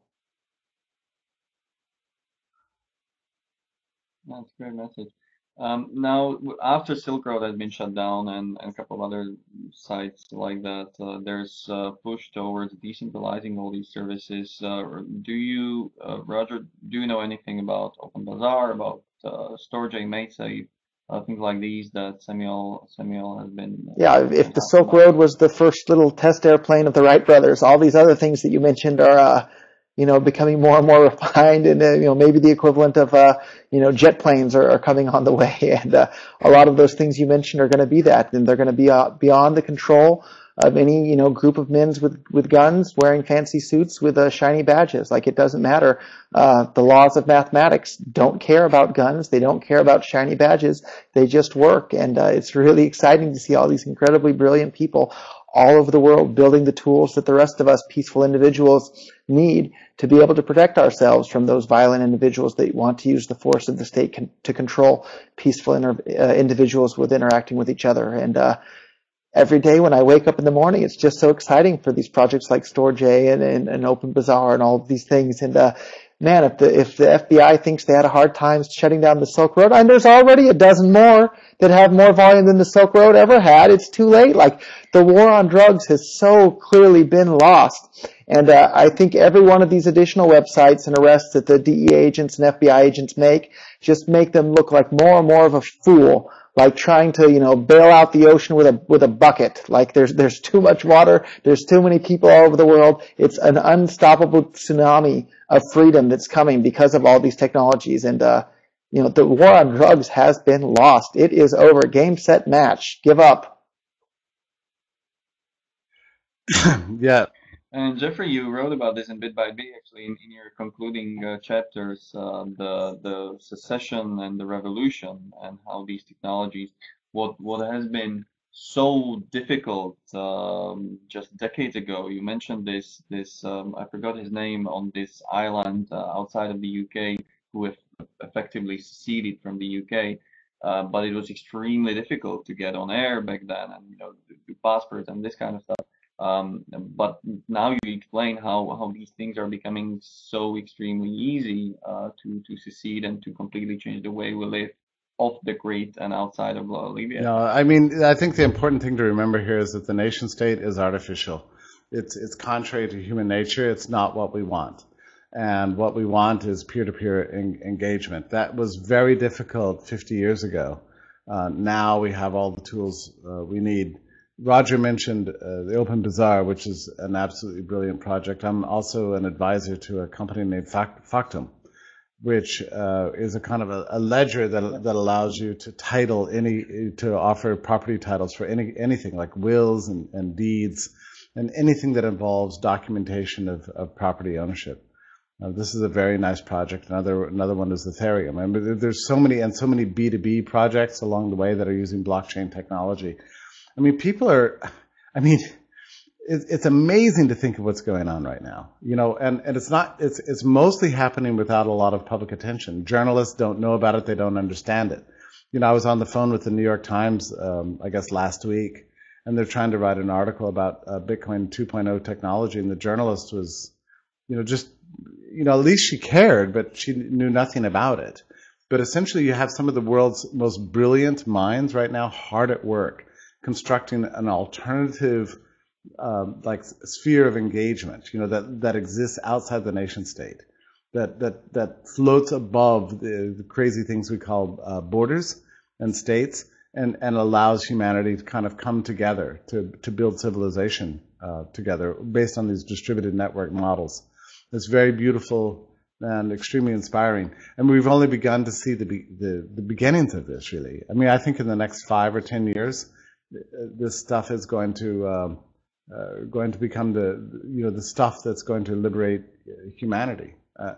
That's a great message. Um, now, after Silk Road has been shut down and, and a couple of other sites like that, uh, there's a push towards decentralizing all these services. Uh, do you, uh, Roger, do you know anything about OpenBazaar, about uh, StorageA, MaidSafe, uh, things like these that Samuel Samuel has been? Uh, yeah, if the Silk Road was the first little test airplane of the Wright brothers, all these other things that you mentioned are uh, you know, becoming more and more [LAUGHS] refined, and uh, you know, maybe the equivalent of uh, you know, jet planes are, are coming on the way, [LAUGHS] and uh, a lot of those things you mentioned are going to be that, and they're going to be uh, beyond the control of any you know group of men with with guns wearing fancy suits with uh, shiny badges. Like it doesn't matter. Uh, the laws of mathematics don't care about guns. They don't care about shiny badges. They just work, and uh, it's really exciting to see all these incredibly brilliant people all over the world building the tools that the rest of us peaceful individuals need to be able to protect ourselves from those violent individuals that want to use the force of the state con- to control peaceful inter- uh, individuals with interacting with each other. And uh, every day when I wake up in the morning, it's just so exciting for these projects like StorageA and, and, and OpenBazaar and all of these things. And uh, man, if the if the FBI thinks they had a hard time shutting down the Silk Road, and there's already a dozen more that have more volume than the Silk Road ever had, it's too late. Like the war on drugs has so clearly been lost. And uh, I think every one of these additional websites and arrests that the DEA agents and FBI agents make just make them look like more and more of a fool like trying to, you know, bail out the ocean with a with a bucket. Like there's there's too much water, there's too many people all over the world. It's an unstoppable tsunami of freedom that's coming because of all these technologies. And uh, you know, the war on drugs has been lost. It is over. Game set match. Give up. [COUGHS] yeah. And Jeffrey, you wrote about this in Bit by Bit, actually, in, in your concluding uh, chapters, uh, the the secession and the revolution, and how these technologies, what what has been so difficult um, just decades ago. You mentioned this this um, I forgot his name on this island uh, outside of the UK who have effectively seceded from the UK. Uh, but it was extremely difficult to get on air back then, and you know, do passports and this kind of stuff. Um, but now you explain how, how these things are becoming so extremely easy uh, to, to secede and to completely change the way we live off the grid and outside of Libya. No, I mean, I think the important thing to remember here is that the nation state is artificial. It's, it's contrary to human nature. It's not what we want. And what we want is peer-to-peer en- engagement. That was very difficult 50 years ago. Uh, now we have all the tools uh, we need Roger mentioned uh, the OpenBazaar, which is an absolutely brilliant project. I'm also an advisor to a company named Factom, which uh, is a kind of a, a, ledger that that allows you to title any to offer property titles for any anything like wills and, and deeds and anything that involves documentation of, of property ownership. This is a very nice project. Another another one is Ethereum. I mean, there's so many and so many P2P projects along the way that are using blockchain technology I mean, people are, I mean, it's, it's amazing to think of what's going on right now, you know, and, and it's not, it's, it's mostly happening without a lot of public attention. Journalists don't know about it. They don't understand it. You know, I was on the phone with the New York Times, um, I guess last week, and they're trying to write an article about uh, Bitcoin 2.0 technology, and the journalist was, you know, just, you know, at least she cared, but she knew nothing about it. But essentially, you have some of the world's most brilliant minds right now hard at work constructing an alternative um, like sphere of engagement, you know, that, that exists outside the nation state, that, that, that floats above the, the crazy things we call uh, borders and states and, and allows humanity to kind of come together to, to build civilization uh, together based on these distributed network models. It's very beautiful and extremely inspiring. And we've only begun to see the, the, the beginnings of this, really. I mean, I think in the next five or ten years, this stuff is going to um, uh, going to become the you know the stuff that's going to liberate humanity. Uh,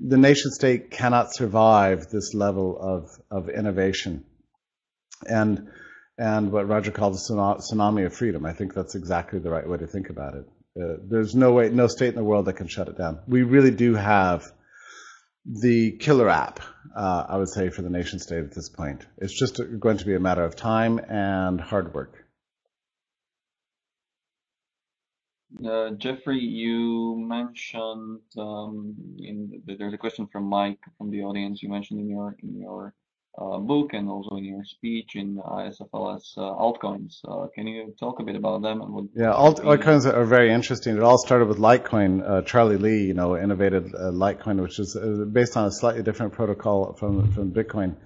the nation state cannot survive this level of of innovation, and and what Roger called the tsunami of freedom. I think that's exactly the right way to think about it. Uh, there's no way, no state in the world that can shut it down. We really do have the killer app, uh, I would say, for the nation state at this point. It's just going to be a matter of time and hard work. Uh, Jeffrey, you mentioned um, in the, there's a question from Mike from the audience. You mentioned in your in your book and also in your speech in ISFLC uh, altcoins. Uh, can you talk a bit about them and what? Yeah, alt- altcoins are very interesting. It all started with Litecoin. Uh, Charlie Lee, you know, innovated uh, Litecoin, which is uh, based on a slightly different protocol from from Bitcoin.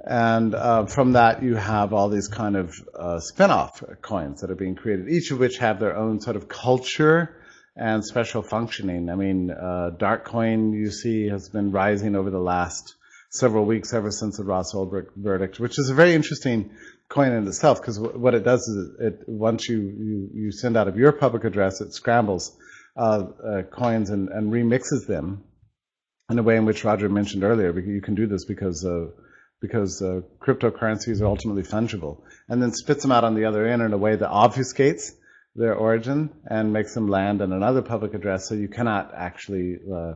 And from that, you have all these kind of spin-off coins that are being created, each of which have their own sort of culture and special functioning. I mean, Darkcoin, you see, has been rising over the last several weeks ever since the Ross Ulbricht verdict, which is a very interesting coin in itself because what it does is it once you, you, you send out of your public address, it scrambles uh, uh, coins and, and remixes them in a way in which Roger mentioned earlier. You can do this because uh, because cryptocurrencies are ultimately fungible, and then spits them out on the other end in a way that obfuscates their origin and makes them land in another public address, so you cannot actually uh,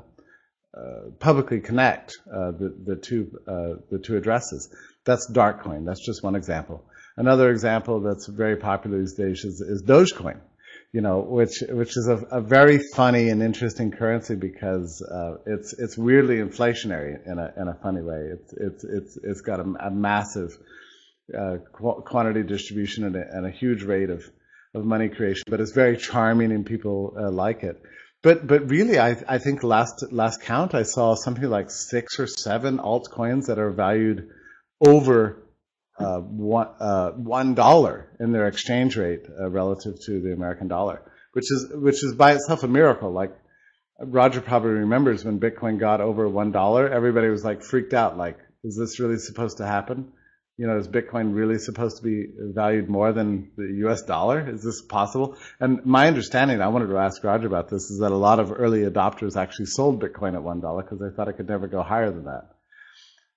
publicly connect uh, the, the two uh, the two addresses. That's Darkcoin. That's just one example. Another example that's very popular these days is, is Dogecoin. You know, which which is a, a very funny and interesting currency because uh, it's it's weirdly inflationary in a in a funny way. It's it's it's it's got a, a massive uh, quantity distribution and a, and a, huge rate of of money creation, but it's very charming and people uh, like it. But but really, I I think last last count I saw something like six or seven altcoins that are valued over uh, one uh, one dollar in their exchange rate uh, relative to the American dollar, which is which is by itself a miracle. Like Roger probably remembers when Bitcoin got over one dollar, everybody was like freaked out. Like, is this really supposed to happen? You know, is Bitcoin really supposed to be valued more than the US dollar? Is this possible? And my understanding, I wanted to ask Roger about this, is that a lot of early adopters actually sold Bitcoin at $1 because they thought it could never go higher than that.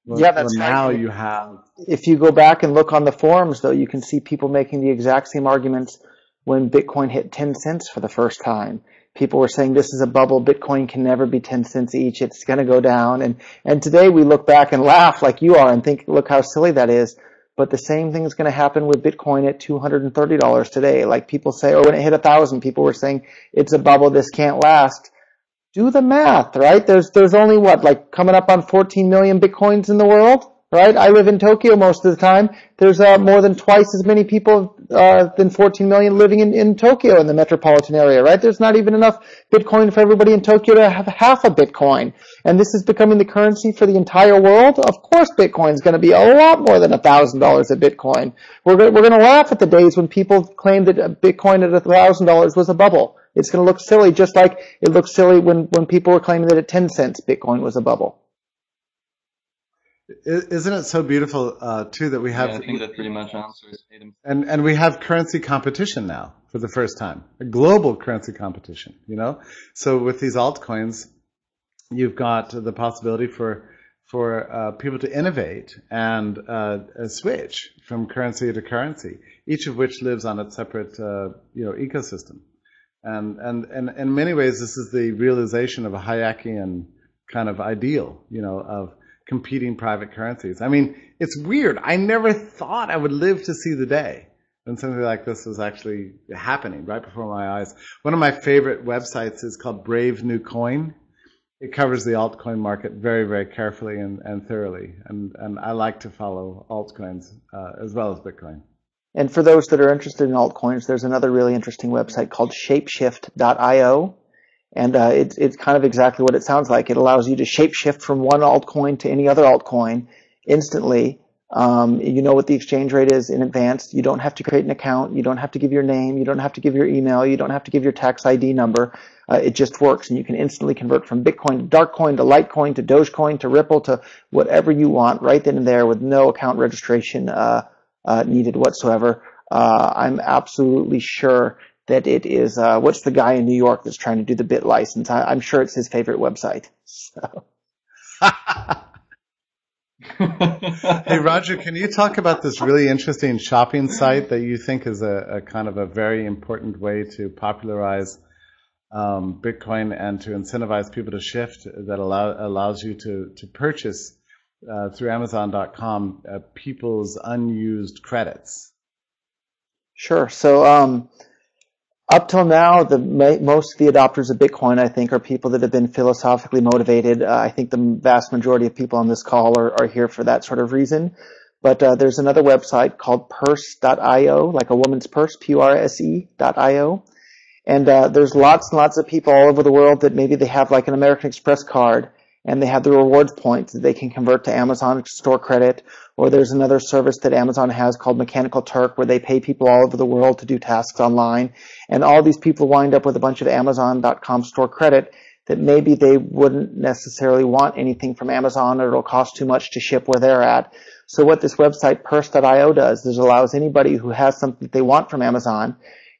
Well, yeah, that's well, now right. you have. If you go back and look on the forums, though, you can see people making the exact same arguments when Bitcoin hit 10 cents for the first time people were saying this is a bubble. Bitcoin can never be 10 cents each. It's going to go down. And, and today we look back and laugh like you are and think, look how silly that is. But the same thing is going to happen with Bitcoin at $230 today. Like people say, or when it hit a thousand, people were saying it's a bubble. This can't last. Do the math, right? There's, there's only what, like coming up on 14 million Bitcoins in the world? right? I live in Tokyo most of the time. There's uh, more than twice as many people uh, than 14 million living in, in Tokyo in the metropolitan area, right? There's not even enough Bitcoin for everybody in Tokyo to have half a Bitcoin. And this is becoming the currency for the entire world. Of course, Bitcoin is going to be a lot more than $1,000 a Bitcoin. We're we're going to laugh at the days when people claimed that Bitcoin at $1,000 was a bubble. It's going to look silly, just like it looked silly when, when people were claiming that at 10 cents Bitcoin was a bubble. Isn't it so beautiful uh, too that we have? Yeah, I think that pretty much answers. And and we have currency competition now for the first time, a global currency competition. You know, so with these altcoins, you've got the possibility for for uh, people to innovate and uh, switch from currency to currency, each of which lives on its separate uh, you know ecosystem. And and and in many ways, this is the realization of a Hayekian kind of ideal, you know, of competing private currencies. I mean, it's weird. I never thought I would live to see the day when something like this was actually happening right before my eyes. One of my favorite websites is called Brave New Coin. It covers the altcoin market very, very carefully and, and thoroughly. And, and I like to follow altcoins uh, as well as Bitcoin. And for those that are interested in altcoins, there's another really interesting website called shapeshift.io and uh, it's it's kind of exactly what it sounds like. It allows you to shapeshift from one altcoin to any other altcoin instantly. Um, you know what the exchange rate is in advance. You don't have to create an account. You don't have to give your name. You don't have to give your email. You don't have to give your tax ID number. Uh, it just works, and you can instantly convert from Bitcoin to Darkcoin to Litecoin to Dogecoin to Ripple to whatever you want right then and there with no account registration uh, uh needed whatsoever. Uh, I'm absolutely sure that it is uh, what's the guy in New York that's trying to do the BitLicense? I, am sure it's his favorite website. So. [LAUGHS] hey Roger, can you talk about this really interesting shopping site that you think is a, a kind of a very important way to popularize um, Bitcoin and to incentivize people to shift that allow, allows you to, to purchase uh, through Amazon.com uh, people's unused credits? Sure. So um, up till now, the most of the adopters of Bitcoin, I think, are people that have been philosophically motivated. Uh, I think the vast majority of people on this call are, are here for that sort of reason. But uh, there's another website called purse.io, like a woman's purse, P-U-R-S-E.io. And uh, there's lots and lots of people all over the world that maybe they have like an American Express card and they have the rewards points that they can convert to Amazon to store credit. Or there's another service that Amazon has called Mechanical Turk where they pay people all over the world to do tasks online. And all these people wind up with a bunch of Amazon.com store credit that maybe they wouldn't necessarily want anything from Amazon or it'll cost too much to ship where they're at. So what this website purse.io does is allows anybody who has something that they want from Amazon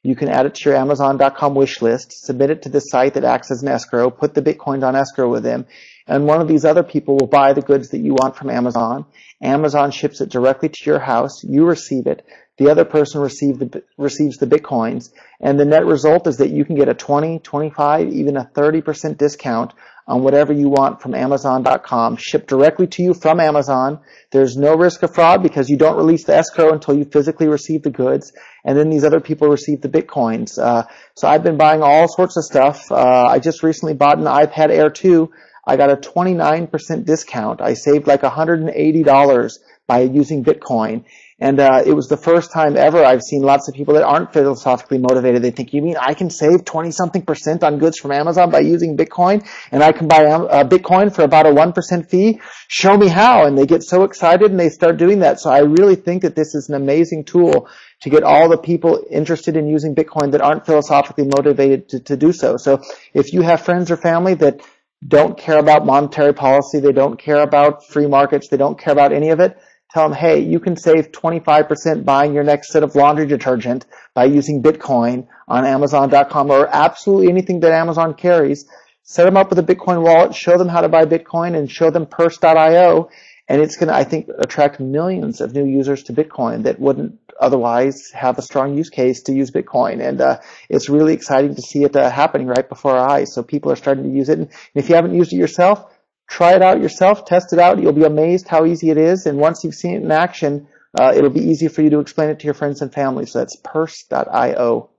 you can add it to your Amazon.com wish list, submit it to this site that acts as an escrow, put the Bitcoins on escrow with them, and one of these other people will buy the goods that you want from Amazon. Amazon ships it directly to your house. You receive it. The other person the, receives the Bitcoins. And the net result is that you can get a 20, 25, even a 30% discount on whatever you want from Amazon.com, shipped directly to you from Amazon. There's no risk of fraud because you don't release the escrow until you physically receive the goods, and then these other people receive the bitcoins. Uh, so I've been buying all sorts of stuff. Uh, I just recently bought an iPad Air 2. I got a 29% discount. I saved like $180 by using Bitcoin. And uh, it was the first time ever I've seen lots of people that aren't philosophically motivated. They think, you mean I can save 20 something percent on goods from Amazon by using Bitcoin and I can buy uh, Bitcoin for about a 1% fee? Show me how. And they get so excited and they start doing that. So I really think that this is an amazing tool to get all the people interested in using Bitcoin that aren't philosophically motivated to, to do so. So if you have friends or family that don't care about monetary policy, they don't care about free markets, they don't care about any of it, Tell them, hey, you can save 25% buying your next set of laundry detergent by using Bitcoin on Amazon.com or absolutely anything that Amazon carries. Set them up with a Bitcoin wallet, show them how to buy Bitcoin, and show them Purse.io. And it's going to, I think, attract millions of new users to Bitcoin that wouldn't otherwise have a strong use case to use Bitcoin. And uh, it's really exciting to see it uh, happening right before our eyes. So people are starting to use it. And if you haven't used it yourself, try it out yourself, test it out. You'll be amazed how easy it is. And once you've seen it in action, uh, it'll be easy for you to explain it to your friends and family. So that's purse.io.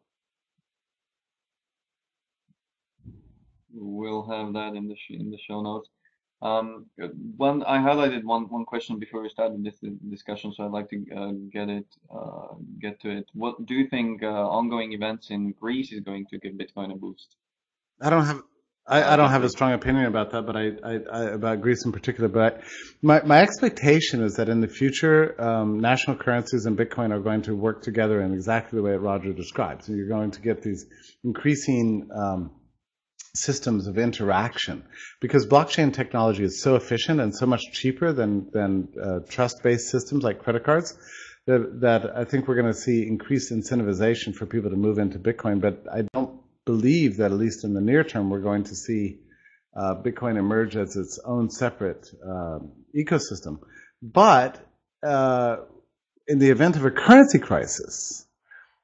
We'll have that in the in the show notes. Um, one I highlighted one one question before we started this discussion, so I'd like to uh, get it uh, get to it. What do you think uh, ongoing events in Greece is going to give Bitcoin a boost? I don't have I, I, don't have a strong opinion about that, but I, I, I about Greece in particular. But my, my expectation is that in the future, um, national currencies and Bitcoin are going to work together in exactly the way Roger described. So you're going to get these increasing um, systems of interaction because blockchain technology is so efficient and so much cheaper than than uh, trust-based systems like credit cards. That, that I think we're going to see increased incentivization for people to move into Bitcoin, but I don't believe that at least in the near term, we're going to see uh, Bitcoin emerge as its own separate uh, ecosystem. But uh, in the event of a currency crisis,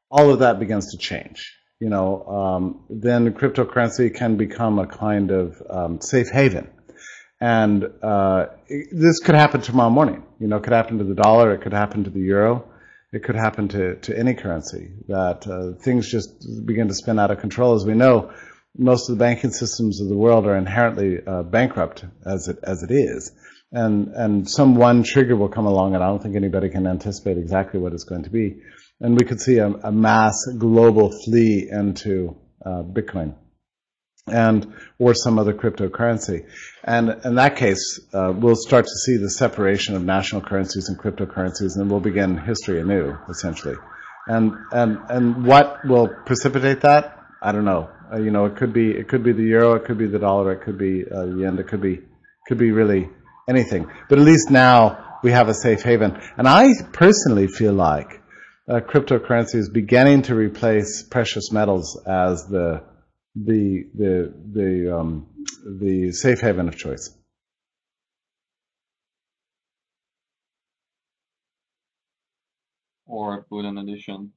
all of that begins to change. You know, um, then cryptocurrency can become a kind of um, safe haven. And uh, this could happen tomorrow morning. You know, it could happen to the dollar, it could happen to the euro it could happen to, to any currency, that uh, things just begin to spin out of control. As we know, most of the banking systems of the world are inherently uh, bankrupt as it, as it is. And, and some one trigger will come along, and I don't think anybody can anticipate exactly what it's going to be. And we could see a, a mass global flee into uh, Bitcoin and or some other cryptocurrency. And in that case, uh, we'll start to see the separation of national currencies and cryptocurrencies, and we'll begin history anew, essentially. And and and what will precipitate that? I don't know. Uh, you know, it could be it could be the euro, it could be the dollar, it could be uh, yen, it could be could be really anything. But at least now we have a safe haven. And I personally feel like uh, cryptocurrency is beginning to replace precious metals as the the the the um, the safe haven of choice. Or put an addition.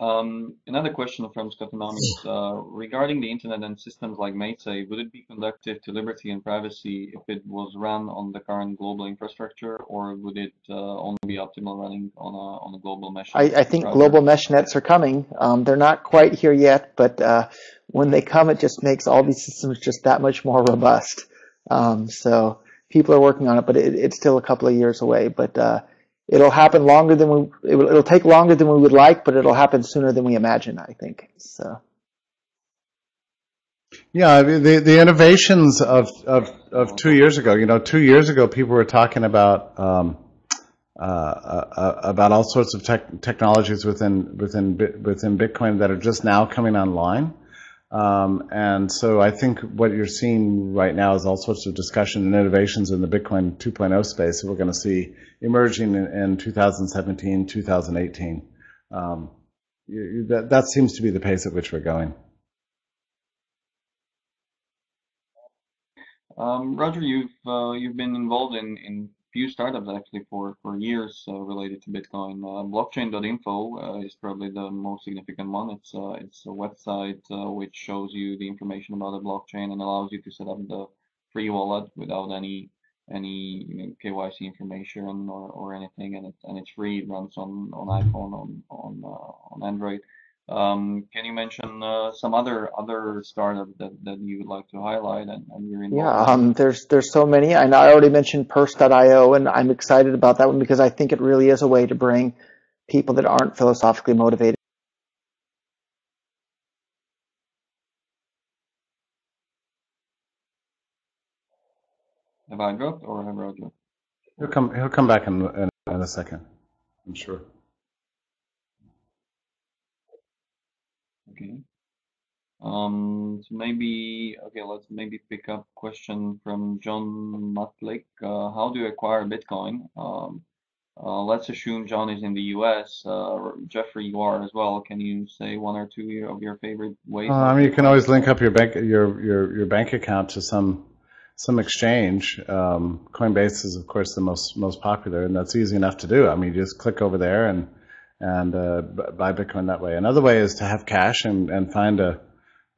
Um, another question from Scottonomics. [LAUGHS] Uh, regarding the internet and systems like MaidSafe, would it be conducive to liberty and privacy if it was run on the current global infrastructure, or would it uh, only be optimal running on a, on a global mesh? I, I think global mesh nets are coming. Um, they're not quite here yet, but uh, when they come, it just makes all these systems just that much more [LAUGHS] robust. Um, so people are working on it, but it, it's still a couple of years away. But uh, it'll happen longer than we it will, it'll take longer than we would like, but it'll happen sooner than we imagine. I think so. Yeah, the the innovations of, of, of two years ago. You know, two years ago, people were talking about um, uh, uh, about all sorts of tech, technologies within within within Bitcoin that are just now coming online. Um, and so I think what you're seeing right now is all sorts of discussion and innovations in the Bitcoin 2.0 space we're going to see emerging in, in 2017, 2018. Um, you, that, that seems to be the pace at which we're going. Um, Roger, you've uh, you've been involved in, in few startups actually for, for years uh, related to Bitcoin. Uh, blockchain.info uh, is probably the most significant one. It's uh, it's a website uh, which shows you the information about the blockchain and allows you to set up the free wallet without any any you know, KYC information or, or anything, and it's and it's free. It runs on on iPhone, on on uh, on Android. Um, can you mention uh, some other other startup that, that you would like to highlight and, and you're involved? Yeah, um, there's there's so many. I I already mentioned Purse.io, and I'm excited about that one because I think it really is a way to bring people that aren't philosophically motivated. Have I dropped or have I dropped? He'll come. He'll come back in, in, in a second. I'm sure. Okay. Um, so maybe, okay, let's maybe pick up question from John Matlick. Uh, how do you acquire Bitcoin? Um, uh, let's assume John is in the US. Uh, Jeffrey, you are as well. Can you say one or two of your favorite ways? Uh, I mean, you can always link up your bank your your your bank account to some some exchange. Um, Coinbase is, of course, the most most popular, and that's easy enough to do. I mean, you just click over there and and uh, buy Bitcoin that way. Another way is to have cash and, and find a,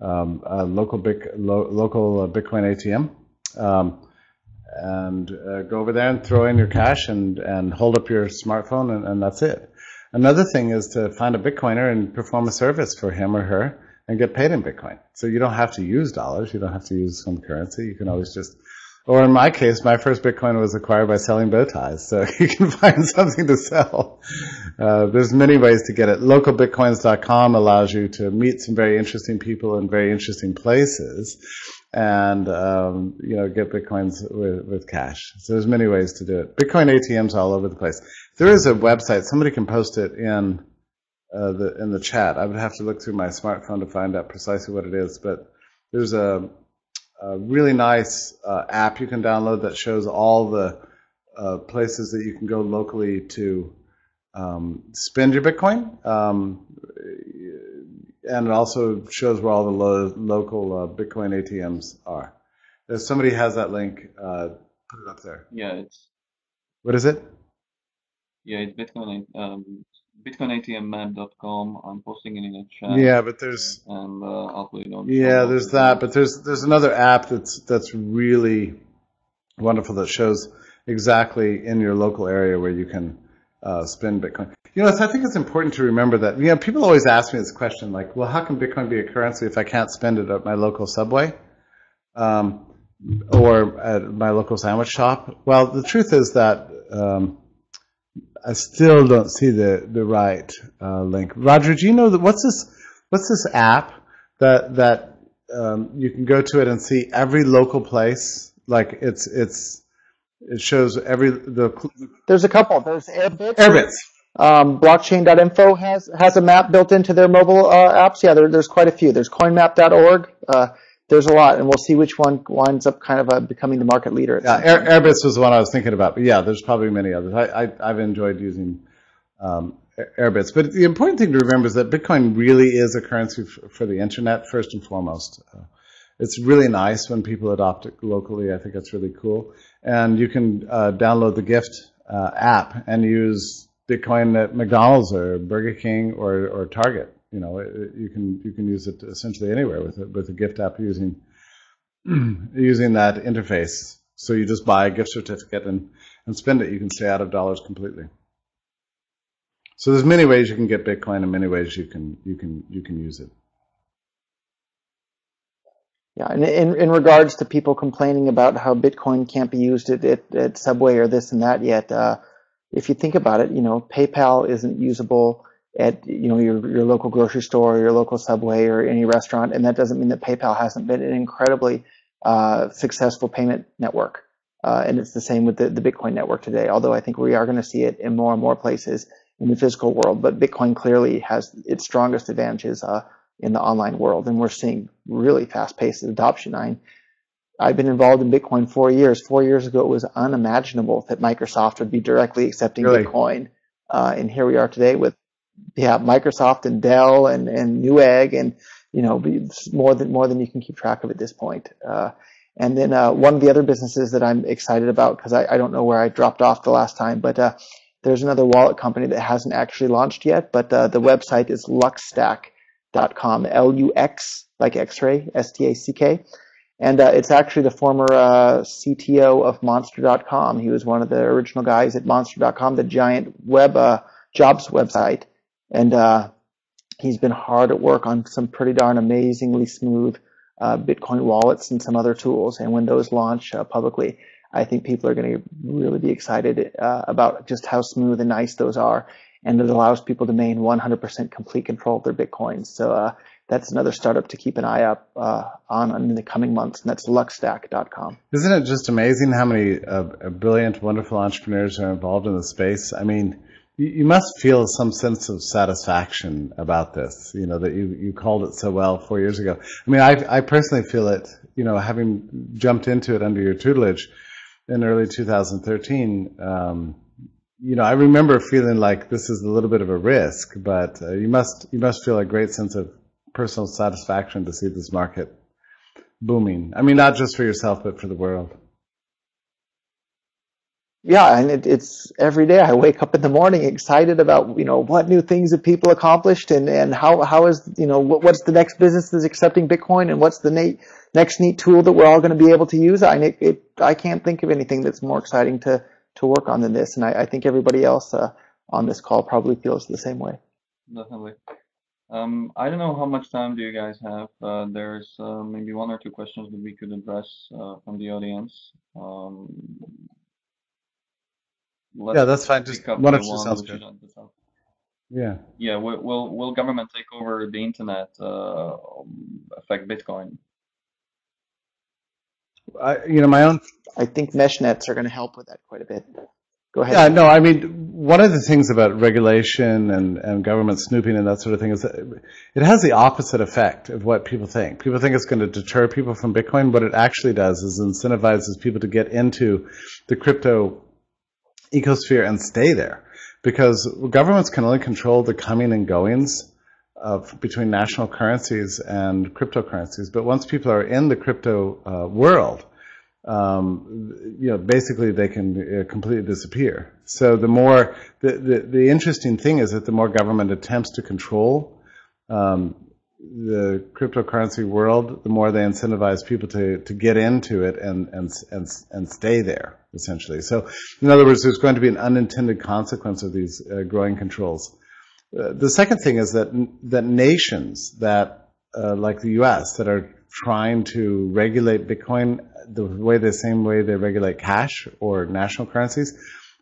um, a local Bic, lo, local uh, Bitcoin ATM, um, and uh, go over there and throw in your cash and, and hold up your smartphone, and, and that's it. Another thing is to find a Bitcoiner and perform a service for him or her and get paid in Bitcoin. So you don't have to use dollars. You don't have to use some currency. You can always just or in my case, my first Bitcoin was acquired by selling bow ties. So [LAUGHS] you can find something to sell. Uh, there's many ways to get it. Localbitcoins.com allows you to meet some very interesting people in very interesting places and, um, you know, get Bitcoins with, with cash. So there's many ways to do it. Bitcoin ATMs all over the place. There is a website. Somebody can post it in uh, the in the chat. I would have to look through my smartphone to find out precisely what it is, but there's a a really nice uh, app you can download that shows all the uh, places that you can go locally to um, spend your Bitcoin. Um, and it also shows where all the lo- local uh, Bitcoin ATMs are. If somebody has that link, uh, put it up there. Yeah, it's. What is it? Yeah, it's Bitcoin. Um, bitcoinatmmap.com. I'm posting it in a chat. Yeah, but there's and uh, I'll put it on. Yeah, there's that, but there's there's another app that's that's really wonderful that shows exactly in your local area where you can uh, spend Bitcoin. You know, I think it's important to remember that. You know, people always ask me this question, like, "Well, how can Bitcoin be a currency if I can't spend it at my local subway?" Um, or at my local sandwich shop. Well, the truth is that um, I still don't see the the right uh, link. Roger, do you know that what's this? What's this app that that um, you can go to it and see every local place? Like it's it's it shows every the. There's a couple. There's Airbitz. Airbitz. Um, blockchain.info has has a map built into their mobile uh, apps. Yeah, there, there's quite a few. There's CoinMap.org. Uh, there's a lot, and we'll see which one winds up kind of uh, becoming the market leader. Yeah, Air, Airbitz was the one I was thinking about, but yeah, there's probably many others. I, I have enjoyed using um, Airbitz. But the important thing to remember is that Bitcoin really is a currency for the internet first and foremost. Uh, it's really nice when people adopt it locally. I think it's really cool. And you can uh, download the Gyft uh, app and use Bitcoin at McDonald's or Burger King or, or Target. You know, it, you can you can use it essentially anywhere with it, with a gift app using [CLEARS THROAT] using that interface. So you just buy a gift certificate and, and spend it. You can stay out of dollars completely. So there's many ways you can get Bitcoin and many ways you can you can you can use it. Yeah, and in, in regards to people complaining about how Bitcoin can't be used at, at, at Subway or this and that yet, uh, if you think about it, you know, PayPal isn't usable at you know your your local grocery store, or your local Subway, or any restaurant, and that doesn't mean that PayPal hasn't been an incredibly uh, successful payment network. Uh, and it's the same with the, the Bitcoin network today. Although I think we are going to see it in more and more places in the physical world, but Bitcoin clearly has its strongest advantages uh, in the online world, and we're seeing really fast-paced adoption. I, I've been involved in Bitcoin four years. Four years ago, it was unimaginable that Microsoft would be directly accepting really? Bitcoin, uh, and here we are today with yeah Microsoft and Dell and and Newegg and you know more than more than you can keep track of at this point. Uh, and then uh, one of the other businesses that I'm excited about because I, I, don't know where I dropped off the last time, but uh, there's another wallet company that hasn't actually launched yet, but uh, the website is luxstack.com, L-U-X, like X-ray, S-T-A-C-K. And uh, it's actually the former uh, CTO of Monster.com. He was one of the original guys at Monster.com, the giant web jobs website. And uh, he's been hard at work on some pretty darn amazingly smooth uh, Bitcoin wallets and some other tools. And when those launch uh, publicly, I think people are going to really be excited uh, about just how smooth and nice those are. And it allows people to maintain 100% complete control of their Bitcoins. So uh, that's another startup to keep an eye up uh, on in the coming months, and that's luxstack.com. Isn't it just amazing how many brilliant, wonderful entrepreneurs are involved in the space? I mean, you, you must feel some sense of satisfaction about this, you know, that you, you called it so well four years ago. I mean, I, I personally feel it, you know, having jumped into it under your tutelage in early 2013, um, you know, I remember feeling like this is a little bit of a risk, but uh, you must you must feel a great sense of personal satisfaction to see this market booming. I mean, not just for yourself, but for the world. Yeah, and it, it's every day I wake up in the morning excited about you know what new things have people accomplished and and how how is you know what, what's the next business that's accepting Bitcoin and what's the neat next neat tool that we're all going to be able to use. I it, it, I can't think of anything that's more exciting to to work on than this, and I, I think everybody else uh, on this call probably feels the same way. Definitely. Um, I don't know how much time do you guys have. Uh, there's uh, maybe one or two questions that we could address uh, from the audience. Um, yeah, that's fine. Just one or two sounds good. Yeah. Yeah. Will, will will government take over the internet? Uh, affect Bitcoin? I, you know, my own. I think mesh nets are going to help with that quite a bit. Go ahead. Yeah, no, I mean, one of the things about regulation and, and government snooping and that sort of thing is that it has the opposite effect of what people think. People think it's going to deter people from Bitcoin. What it actually does is incentivizes people to get into the crypto ecosphere and stay there. Because governments can only control the coming and goings of between national currencies and cryptocurrencies. But once people are in the crypto uh, world, um, you know, basically they can uh, completely disappear. So the more the, the, the interesting thing is that the more government attempts to control um, the cryptocurrency world, the more they incentivize people to, to get into it and, and, and, and stay there, essentially. So, in other words, there's going to be an unintended consequence of these uh, growing controls. Uh, the second thing is that that nations that uh, like the U.S. that are trying to regulate Bitcoin the way the same way they regulate cash or national currencies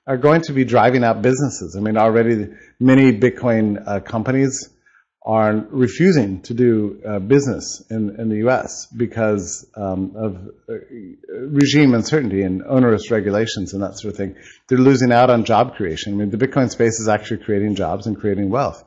are going to be driving out businesses. I mean, already many Bitcoin uh, companies are refusing to do uh, business in, in the U.S. because um, of uh, regime uncertainty and onerous regulations and that sort of thing. They're losing out on job creation. I mean, the Bitcoin space is actually creating jobs and creating wealth.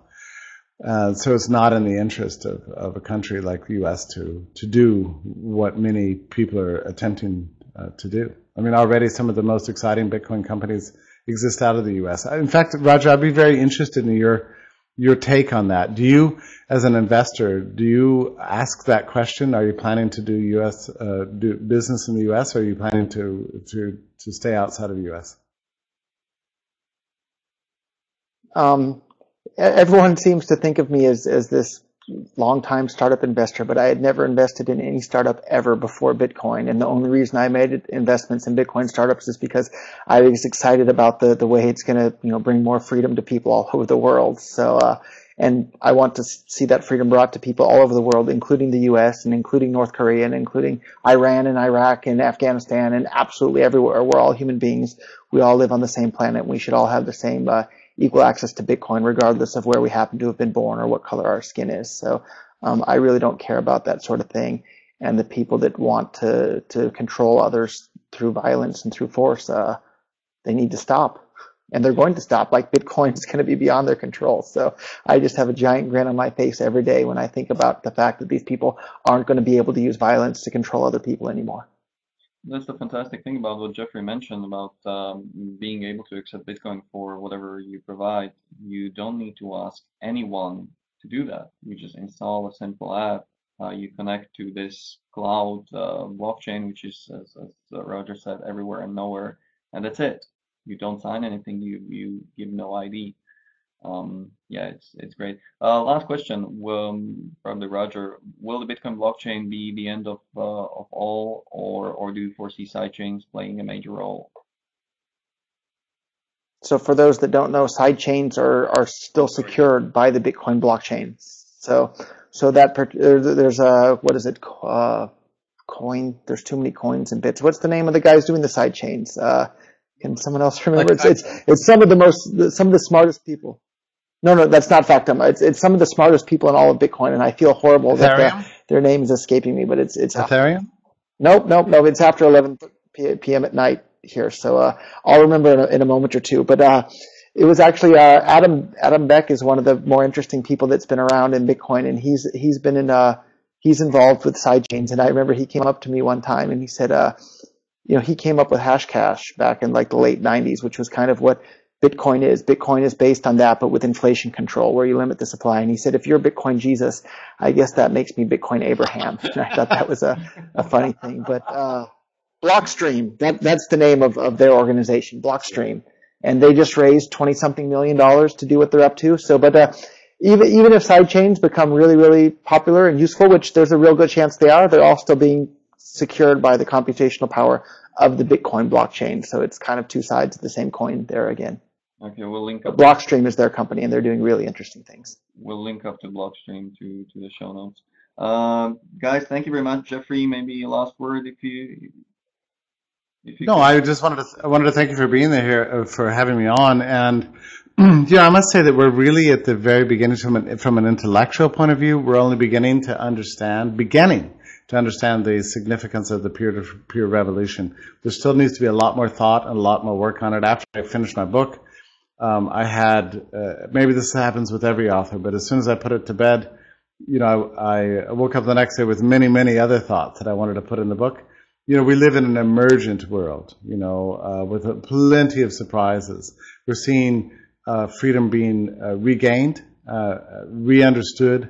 Uh, so it's not in the interest of, of a country like the U.S. to to do what many people are attempting uh, to do. I mean, already some of the most exciting Bitcoin companies exist out of the U.S. In fact, Roger, I'd be very interested in your your take on that. Do you, as an investor, do you ask that question? Are you planning to do U.S. Uh, do business in the U.S. or are you planning to to to stay outside of the U.S.? Um, everyone seems to think of me as as this long-time startup investor, but I had never invested in any startup ever before Bitcoin. And the only reason I made investments in Bitcoin startups is because I was excited about the, the way it's going to, you know, bring more freedom to people all over the world. So, uh, and I want to see that freedom brought to people all over the world, including the U.S. and including North Korea and including Iran and Iraq and Afghanistan and absolutely everywhere. We're all human beings. We all live on the same planet. We should all have the same uh, equal access to Bitcoin, regardless of where we happen to have been born or what color our skin is. So um, I really don't care about that sort of thing. And the people that want to to control others through violence and through force, uh, they need to stop. And they're going to stop. Like Bitcoin is going to be beyond their control. So I just have a giant grin on my face every day when I think about the fact that these people aren't going to be able to use violence to control other people anymore. That's the fantastic thing about what Jeffrey mentioned about um, being able to accept Bitcoin for whatever you provide. You don't need to ask anyone to do that. You just install a simple app. Uh, you connect to this cloud uh, blockchain, which is, as, as Roger said, everywhere and nowhere, and that's it. You don't sign anything. You you give no ID um, yeah, it's it's great. Uh, last question um, from the Roger: Will the Bitcoin blockchain be the end of uh, of all, or or do you foresee sidechains playing a major role? So for those that don't know, sidechains are are still secured by the Bitcoin blockchain. So so that there's a what is it? Uh, coin. There's too many coins and bits. What's the name of the guys doing the sidechains? Uh, can someone else [LAUGHS] remember? Like, it's, it's it's some of the most some of the smartest people. No, no, that's not Factom. It's, it's some of the smartest people in all of Bitcoin, and I feel horrible that the, their name is escaping me. But it's it's Ethereum. Nope, nope, no. It's after 11 p.m. at night here, so uh, I'll remember in a, in a, moment or two. But uh, it was actually uh, Adam Adam Back is one of the more interesting people that's been around in Bitcoin, and he's he's been in uh he's involved with sidechains. And I remember he came up to me one time and he said, uh, you know, he came up with Hashcash back in like the late 90s, which was kind of what Bitcoin is. Bitcoin is based on that, but with inflation control, where you limit the supply. And he said, if you're Bitcoin Jesus, I guess that makes me Bitcoin Abraham. And [LAUGHS] I thought that was a, a funny thing. But uh, Blockstream, that, that's the name of, of their organization, Blockstream. And they just raised 20 something million dollars to do what they're up to. So, but uh, even, even if sidechains become really, really popular and useful, which there's a real good chance they are, they're all still being secured by the computational power of the Bitcoin blockchain. So it's kind of two sides of the same coin there again. Okay, we'll link up. Blockstream is their company, and they're doing really interesting things. We'll link up to Blockstream to to the show notes. Uh, guys, thank you very much, Jeffrey. Maybe a last word if you. If you no, can. I just wanted to I wanted to thank you for being there here uh, for having me on, and [CLEARS THROAT] yeah, I must say that we're really at the very beginning from an from an intellectual point of view. We're only beginning to understand, beginning to understand the significance of the peer-to-peer revolution. There still needs to be a lot more thought and a lot more work on it. After I finish my book, um, I had uh, maybe this happens with every author, but as soon as I put it to bed, you know, I, I woke up the next day with many, many other thoughts that I wanted to put in the book. You know, we live in an emergent world, you know, uh, with plenty of surprises. We're seeing uh, freedom being uh, regained, uh, re-understood,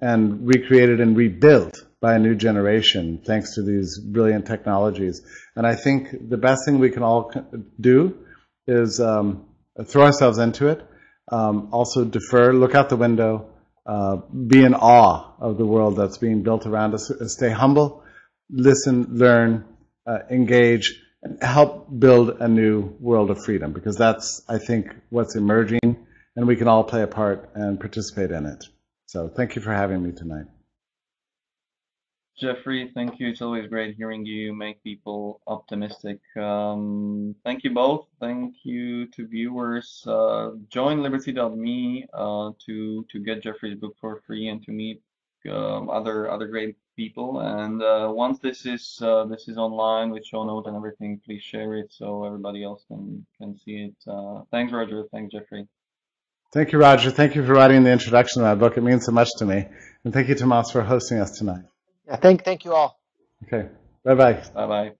and recreated and rebuilt by a new generation thanks to these brilliant technologies. And I think the best thing we can all do is um, throw ourselves into it. Um, also defer, look out the window, uh, be in awe of the world that's being built around us. Stay humble, listen, learn, uh, engage, and help build a new world of freedom because that's, I think, what's emerging, and we can all play a part and participate in it. So thank you for having me tonight. Jeffrey, thank you. It's always great hearing you make people optimistic. Um, thank you both. Thank you to viewers. Uh, join liberty.me uh, to to get Jeffrey's book for free and to meet um, other other great people. And uh, once this is uh, this is online with show notes and everything, please share it so everybody else can can see it. Uh, thanks, Roger. Thanks, Jeffrey. Thank you, Roger. Thank you for writing the introduction to my book. It means so much to me. And thank you, Tomas, for hosting us tonight. Yeah, thank, thank you all. Okay. Bye bye. Bye bye.